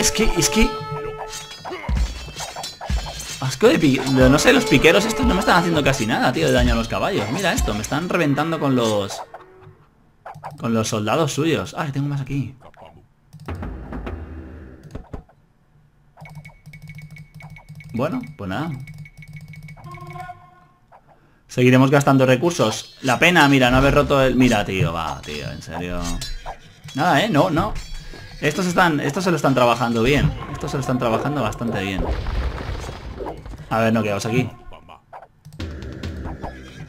Es que, es que... Asco de pi... No sé, los piqueros estos no me están haciendo casi nada, tío, de daño a los caballos. Mira esto, me están reventando con los... Con los soldados suyos. Ah, tengo más aquí. Bueno, pues nada. Seguiremos gastando recursos. La pena, mira, no haber roto el... Mira, tío, va, tío, en serio. Nada, ¿eh? No, no. Estos están... Estos se lo están trabajando bien. Estos se lo están trabajando bastante bien. A ver, no quedamos aquí.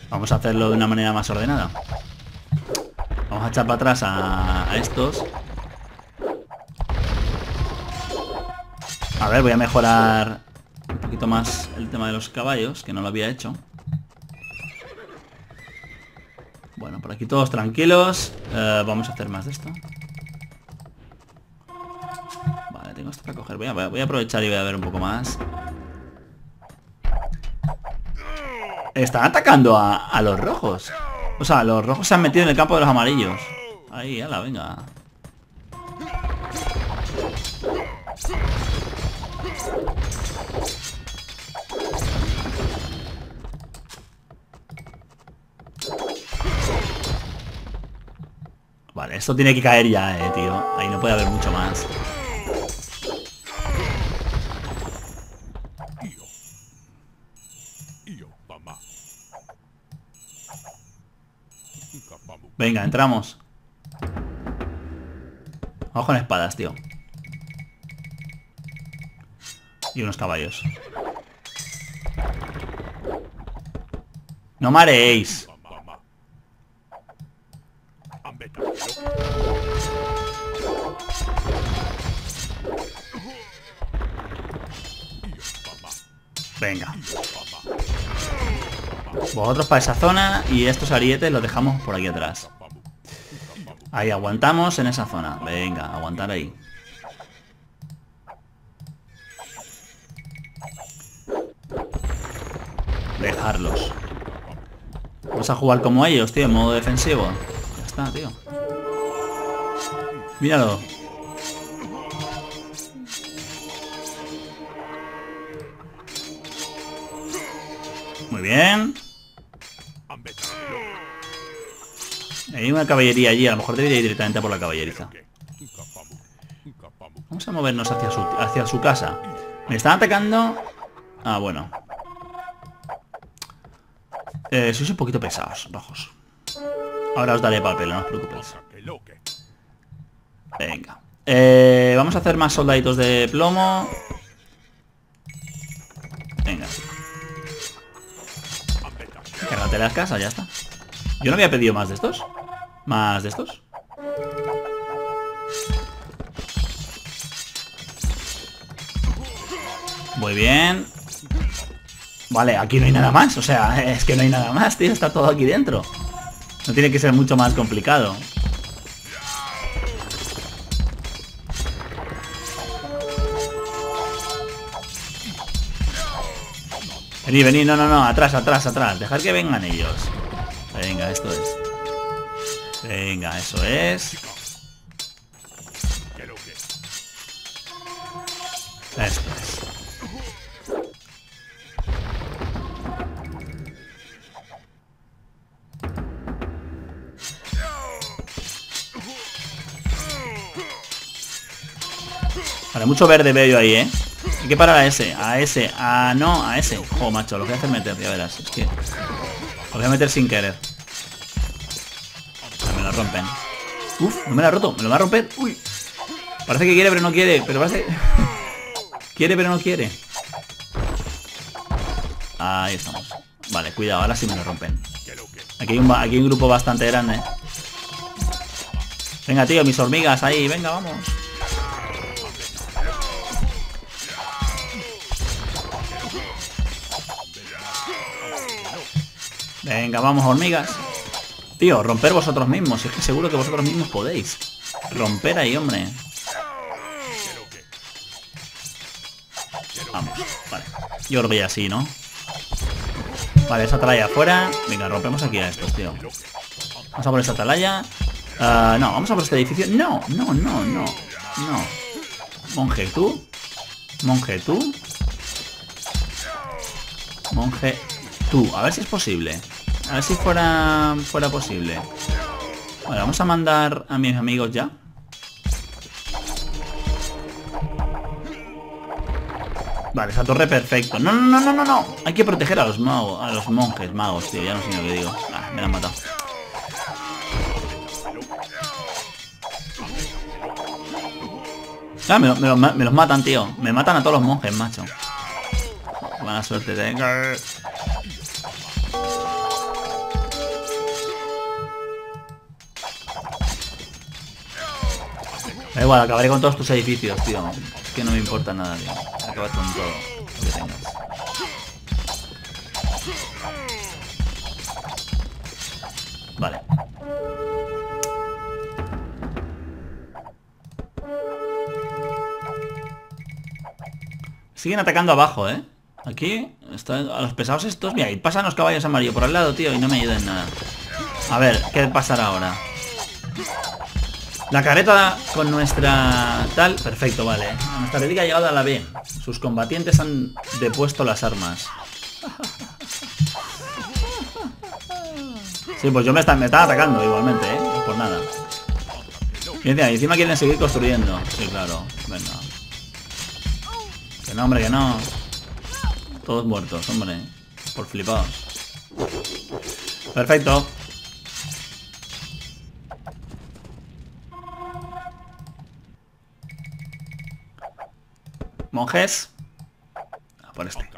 Vamos a hacerlo de una manera más ordenada. Vamos a echar para atrás a, a estos. A ver, voy a mejorar un poquito más el tema de los caballos, que no lo había hecho. Bueno, por aquí todos tranquilos. Eh, vamos a hacer más de esto. Voy a aprovechar y voy a ver un poco más. Están atacando a, a los rojos. O sea, los rojos se han metido en el campo de los amarillos. Ahí, ala, venga. Vale, esto tiene que caer ya, eh, tío. Ahí no puede haber mucho más. Venga, entramos. Vamos con espadas, tío. Y unos caballos. No mareéis. Vosotros para esa zona y estos arietes los dejamos por aquí atrás. Ahí aguantamos en esa zona. Venga, aguantar ahí. Dejarlos. Vamos a jugar como ellos, tío, en modo defensivo. Ya está, tío. Míralo. Muy bien. Hay una caballería allí, a lo mejor debería ir directamente por la caballeriza. Vamos a movernos hacia su, casa. Me están atacando... Ah, bueno. Eh, sois un poquito pesados, rojos. Ahora os daré papel, no os preocupéis. Venga. Eh, vamos a hacer más soldaditos de plomo. Venga, que cárgate las casas, ya está. Yo no había pedido más de estos. ¿Más de estos? Muy bien. Vale, aquí no hay nada más. O sea, *laughs* es que no hay nada más, tío. Está todo aquí dentro. No tiene que ser mucho más complicado. Vení, vení, no, no, no, atrás, atrás, atrás. Dejar que vengan ellos. Venga, eso es. que. Esto es. Vale, mucho verde veo yo ahí, ¿eh? Hay que parar a ese, a ese, a no, a ese. Jo, macho, lo a hacer meter, ya verás. Es que... Lo voy a meter sin querer. Uf, no me la ha roto, me lo va a romper. Uy. Parece que quiere pero no quiere, pero parece... *laughs* quiere pero no quiere. Ahí estamos. Vale, cuidado, ahora sí me lo rompen. Aquí aquí hay un grupo bastante grande. Venga, tío, mis hormigas ahí, venga, vamos. Venga, vamos, hormigas. Tío, romper vosotros mismos. Es que seguro que vosotros mismos podéis. Romper ahí, hombre. Vamos, vale. Yo creo que ya sí, ¿no? Vale, esa atalaya afuera. Venga, rompemos aquí a estos, tío. Vamos a por esta atalaya. Ah, no, vamos a por este edificio. No, no, no, no. No. Monje, tú. Monje, tú. Monje, tú. A ver si es posible. A ver si fuera, fuera posible. Vale, vamos a mandar a mis amigos ya. Vale, esa torre perfecto. No, no, no, no, no, no. Hay que proteger a los magos, a los monjes magos, tío. Ya no sé lo que digo. Ah, me la han matado. Ah, me, me me los matan, tío. Me matan a todos los monjes, macho. Buena suerte, tengo. Da igual, acabaré con todos tus edificios, tío. Es que no me importa nada, tío. Acabar con todo lo que tengas. Vale. Siguen atacando abajo, ¿eh? Aquí, están a los pesados estos. Mira, y pasan los caballos amarillos por al lado, tío, y no me ayudan nada. A ver, ¿qué pasará ahora? La careta con nuestra tal... Perfecto, vale. Nuestra reliquia ha llegado a la B. Sus combatientes han depuesto las armas. Sí, pues yo me están me están atacando igualmente, ¿eh? Por nada. Y encima quieren seguir construyendo. Sí, claro. Venga. Que no, hombre, que no. Todos muertos, hombre. Por flipados. Perfecto. Monjes. Por este.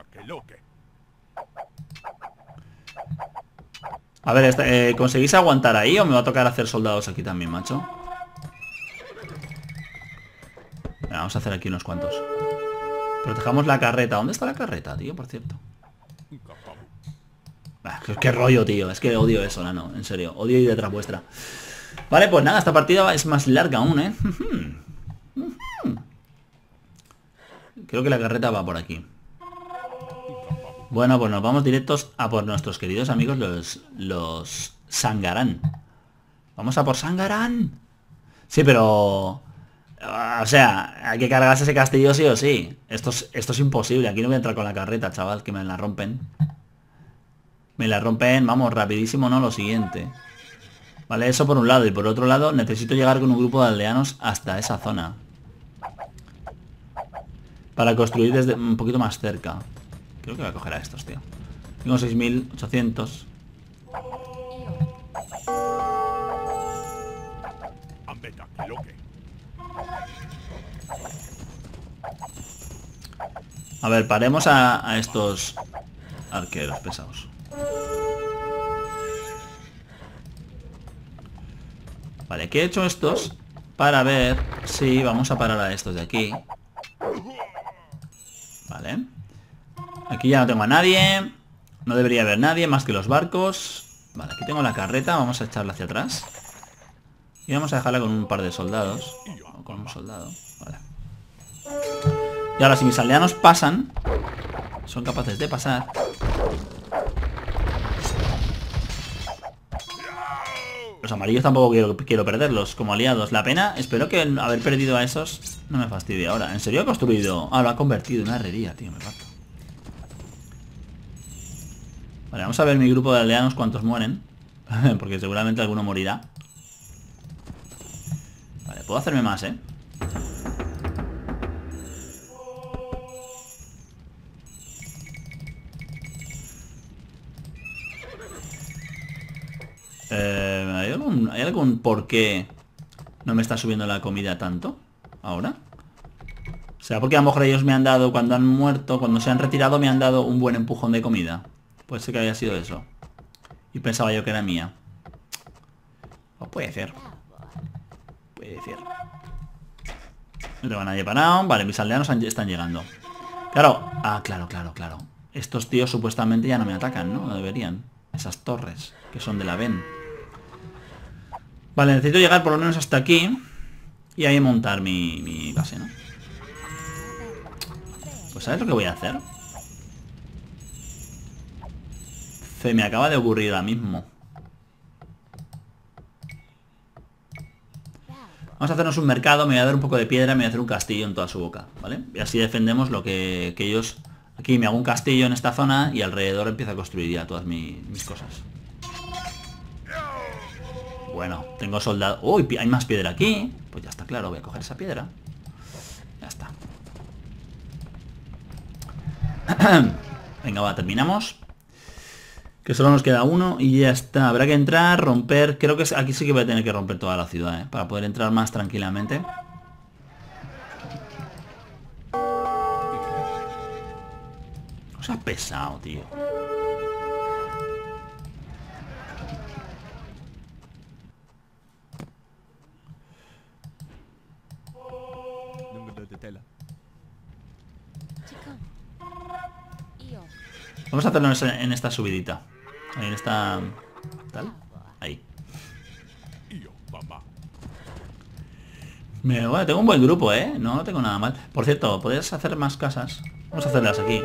A ver, este, eh, ¿conseguís aguantar ahí o me va a tocar hacer soldados aquí también, macho? Venga, vamos a hacer aquí unos cuantos. Protejamos la carreta. ¿Dónde está la carreta, tío, por cierto? Ah, qué, qué rollo, tío. Es que odio eso, nano. En serio. Odio ir detrás vuestra. Vale, pues nada, esta partida es más larga aún, ¿eh? Creo que la carreta va por aquí. Bueno, pues nos vamos directos a por nuestros queridos amigos los, los Sangarán. Vamos a por Sangarán. Sí, pero... ah, O sea, hay que cargarse ese castillo sí o sí. Esto es, esto es imposible. Aquí no voy a entrar con la carreta, chaval, que me la rompen. Me la rompen, vamos, rapidísimo, ¿no? Lo siguiente. Vale, eso por un lado. Y por otro lado, necesito llegar con un grupo de aldeanos hasta esa zona. Para construir desde un poquito más cerca. Creo que voy a coger a estos, tío. Tengo 6.800. Ambeta que lo que. A ver, paremos a, estos arqueros pesados. Vale, que he hecho estos para ver si vamos a parar a estos de aquí. Vale. Aquí ya no tengo a nadie. No debería haber nadie más que los barcos. Vale, aquí tengo la carreta. Vamos a echarla hacia atrás. Y vamos a dejarla con un par de soldados. O con un soldado. Vale. Y ahora si mis aldeanos pasan, son capaces de pasar. Los amarillos tampoco quiero, perderlos como aliados. La pena, espero que haber perdido a esos no me fastidie ahora. ¿En serio ha construido? Ah, lo ha convertido en una herrería, tío, me parto. Vale, vamos a ver mi grupo de aldeanos cuántos mueren. *laughs* Porque seguramente alguno morirá. Vale, puedo hacerme más, ¿eh? Eh, ¿hay, algún, ¿Hay algún por qué no me está subiendo la comida tanto? ¿Ahora? Sea, porque a lo mejor ellos me han dado, cuando han muerto, cuando se han retirado, me han dado un buen empujón de comida. Puede ser que haya sido eso. Y pensaba yo que era mía. O puede ser. Puede ser. No tengo a nadie parado. Vale, mis aldeanos están llegando. Claro. Ah, claro, claro, claro. Estos tíos supuestamente ya no me atacan, ¿no? No deberían. Esas torres, que son de la VEN. Vale, necesito llegar por lo menos hasta aquí. Y ahí montar mi, mi base, ¿no? Pues ¿sabes lo que voy a hacer? Se me acaba de ocurrir ahora mismo. Vamos a hacernos un mercado, me voy a dar un poco de piedra, me voy a hacer un castillo en toda su boca, ¿vale? Y así defendemos lo que, que ellos... Aquí me hago un castillo en esta zona y alrededor empiezo a construir ya todas mi- mis cosas. Bueno, tengo soldado... ¡Uy! hay más piedra aquí. Pues ya está claro, voy a coger esa piedra. Ya está. *clears throat* Venga, va, terminamos. Que solo nos queda uno y ya está. Habrá que entrar, romper... Creo que aquí sí que voy a tener que romper toda la ciudad, ¿eh? Para poder entrar más tranquilamente. O sea, pesado, tío. Vamos a hacerlo en esta subidita. Ahí en esta... ¿Tal? Ahí. Me- bueno, tengo un buen grupo, ¿eh? No tengo nada mal. Por cierto, ¿podrías hacer más casas? Vamos a hacerlas aquí.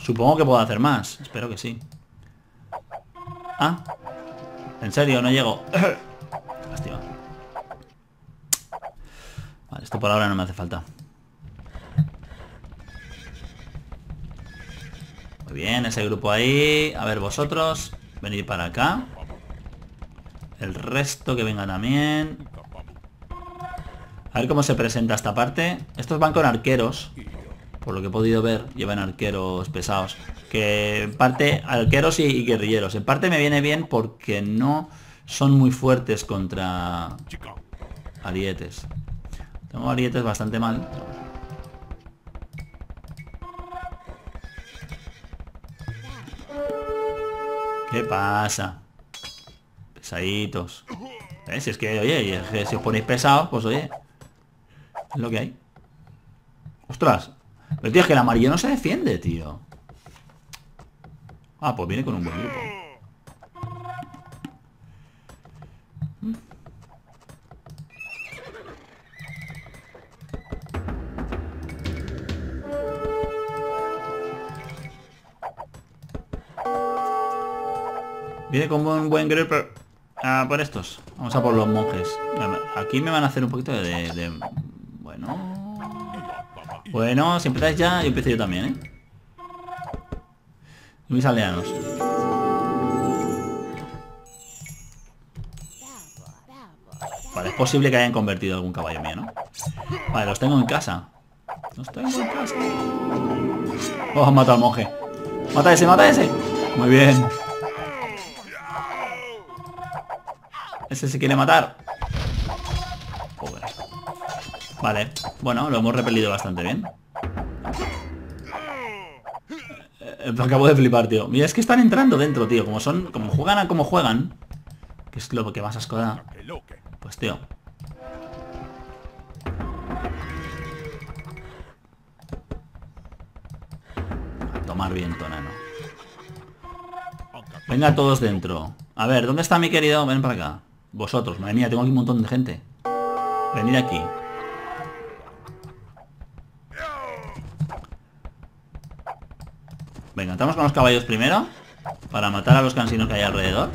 Supongo que puedo hacer más. Espero que sí. Ah. En serio, no llego. *coughs* Lástima. Vale, esto por ahora no me hace falta. Bien, ese grupo ahí. A ver, vosotros. Venid para acá. El resto que venga también. A ver cómo se presenta esta parte. Estos van con arqueros. Por lo que he podido ver, llevan arqueros pesados. Que en parte, arqueros y, y guerrilleros. En parte me viene bien porque no son muy fuertes contra arietes. Tengo arietes bastante mal. ¿Qué pasa? Pesaditos. Si es que, oye, si os ponéis pesados, pues oye. Es lo que hay. Ostras. Pero tío, es que el amarillo no se defiende, tío. Ah, pues viene con un buen grupo. Viene con un buen grupo. Ah, por estos. Vamos a por los monjes. Aquí me van a hacer un poquito de... Bueno... Bueno, si empezáis ya, yo empiezo yo también, ¿eh? Mis aldeanos. Vale, es posible que hayan convertido algún caballo mío, ¿no? Vale, los tengo en casa. Los tengo en casa. Oh, matado al monje. Mata ese, mata a ese. Muy bien. Ese se quiere matar. Joder. Vale. Bueno, lo hemos repelido bastante bien. Eh, acabo de flipar, tío. Mira, es que están entrando dentro, tío. Como son, como juegan a como juegan. Que es lo que más asco da. Pues tío. Tomar viento, nano. Venga todos dentro. A ver, ¿dónde está mi querido? Ven para acá. Vosotros, madre mía, tengo aquí un montón de gente. Venid aquí. Venga, entramos con los caballos primero. Para matar a los cansinos que hay alrededor.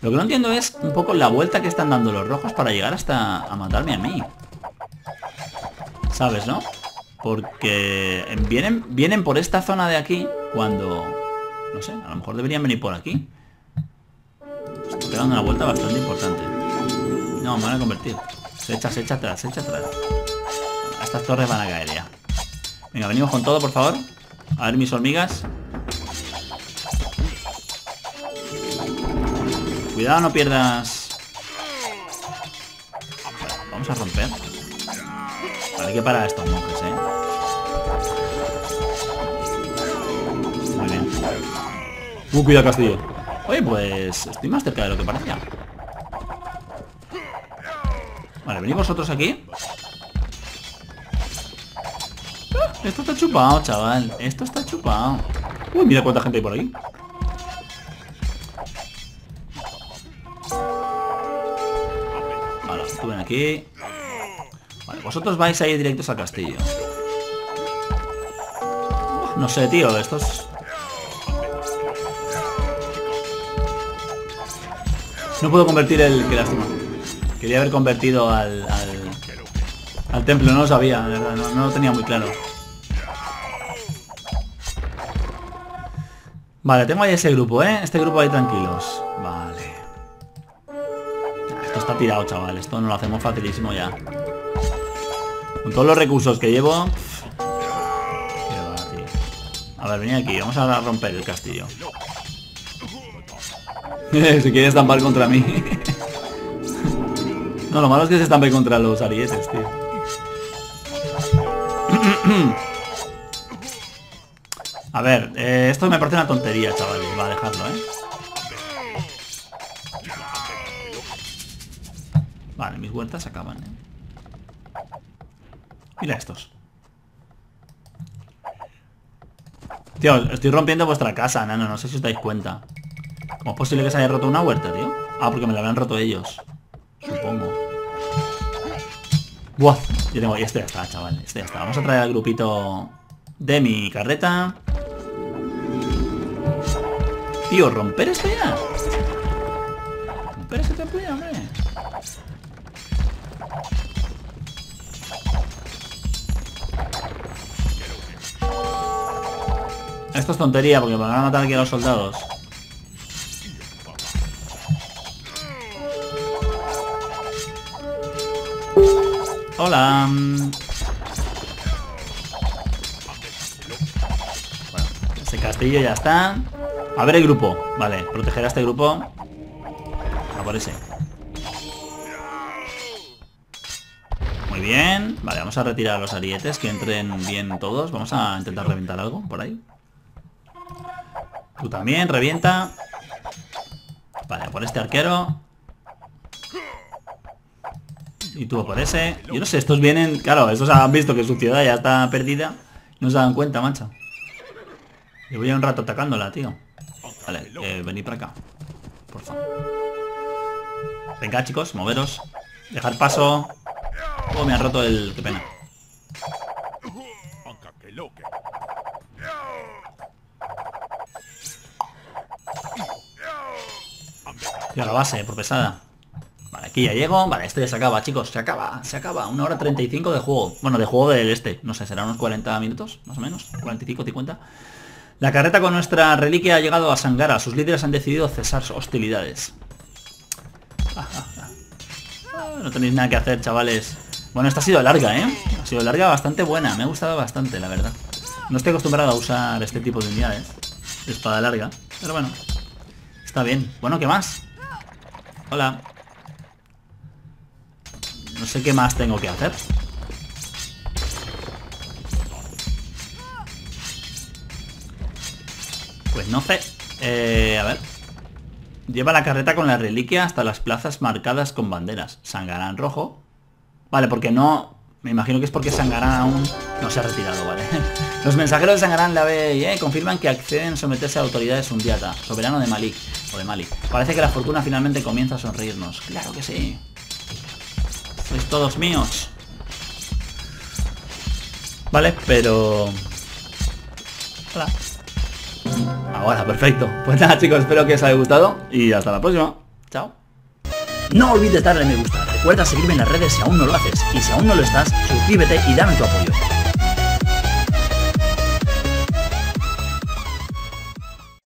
Lo que no entiendo es un poco la vuelta que están dando los rojos para llegar hasta a matarme a mí. ¿Sabes, no? Porque vienen, vienen por esta zona de aquí cuando... No sé, a lo mejor deberían venir por aquí. Dando una vuelta bastante importante. No, me van a convertir. Se echa, se echa atrás, se echa atrás. Estas torres van a caer ya. Venga, venimos con todo, por favor. A ver mis hormigas. Cuidado, no pierdas... Vamos a romper. Vale, hay que parar a estos monjes, ¿eh? Muy bien. Uh, cuidado, castillo. Oye, pues estoy más cerca de lo que parecía. Vale, venid vosotros aquí. Ah, Esto está chupado, chaval. Esto está chupado. Uy, mira cuánta gente hay por ahí. Vale, suben aquí. Vale, vosotros vais a ir directos al castillo. No sé, tío, estos... No puedo convertir el... Qué lástima. Quería haber convertido al... al, templo, no lo sabía, verdad, no, lo tenía muy claro. Vale, tengo ahí ese grupo, ¿eh? Este grupo ahí tranquilos. Vale. Esto está tirado, chaval. Esto no lo hacemos facilísimo ya. Con todos los recursos que llevo... qué. A ver, venid aquí. Vamos a romper el castillo. *laughs* Se quiere estampar contra mí. *laughs* no, lo malo es que se estampe contra los arietes, tío. *clears throat* A ver, eh, esto me parece una tontería, chavales. Va a dejarlo, ¿eh? Vale, mis vueltas acaban, ¿eh? Mira estos. Tío, estoy rompiendo vuestra casa, nano. No sé si os dais cuenta. ¿Cómo es posible que se haya roto una huerta, tío? Ah, porque me la habían roto ellos. Supongo. Buah, yo tengo... Este ya está, chaval. Este ya está. Vamos a traer al grupito de mi carreta. Tío, romper esto ya. Romper este templo ya, hombre. Esto es tontería porque me van a matar aquí a los soldados. Hola. Bueno, ese castillo ya está. A ver el grupo. Vale, proteger a este grupo. A por ese. Muy bien. Vale, vamos a retirar los arietes, que entren bien todos. Vamos a intentar reventar algo por ahí. Tú también, revienta. Vale, por este arquero. Y tú por ese. Yo no sé, estos vienen... Claro, estos han visto que su ciudad ya está perdida. No se dan cuenta, macho. Yo voy a un rato atacándola, tío. Vale, eh, venid para acá. Por favor. Venga, chicos, moveros. Dejar paso. Oh, me ha roto el... Qué pena. Y a la base, por pesada. Aquí ya llego. Vale, esto ya se acaba, chicos. Se acaba, se acaba. Una hora 35 de juego. Bueno, de juego del este. No sé, será unos 40 minutos, más o menos. 45, 50. La carreta con nuestra reliquia ha llegado a Sangara. Sus líderes han decidido cesar hostilidades. Ah, No tenéis nada que hacer, chavales. Bueno, esta ha sido larga, ¿eh? Ha sido larga, bastante buena. Me ha gustado bastante, la verdad. No estoy acostumbrado a usar este tipo de unidades. De espada larga. Pero bueno. Está bien. Bueno, ¿qué más? Hola. No sé qué más tengo que hacer. Pues no sé. Eh, a ver. Lleva la carreta con la reliquia hasta las plazas marcadas con banderas. Sangarán rojo. Vale, porque no... Me imagino que es porque Sangarán aún no se ha retirado, ¿vale? *laughs* Los mensajeros de Sangarán la ve confirman que acceden a someterse a autoridades undiata, soberano de Malik, o de Malik. Parece que la fortuna finalmente comienza a sonreírnos. Claro que sí. Sois todos míos. Vale, pero... Hola. Ahora, perfecto. Pues nada chicos, espero que os haya gustado y hasta la próxima. Chao. No olvides darle me gusta. Recuerda seguirme en las redes si aún no lo haces. Y si aún no lo estás, suscríbete y dame tu apoyo.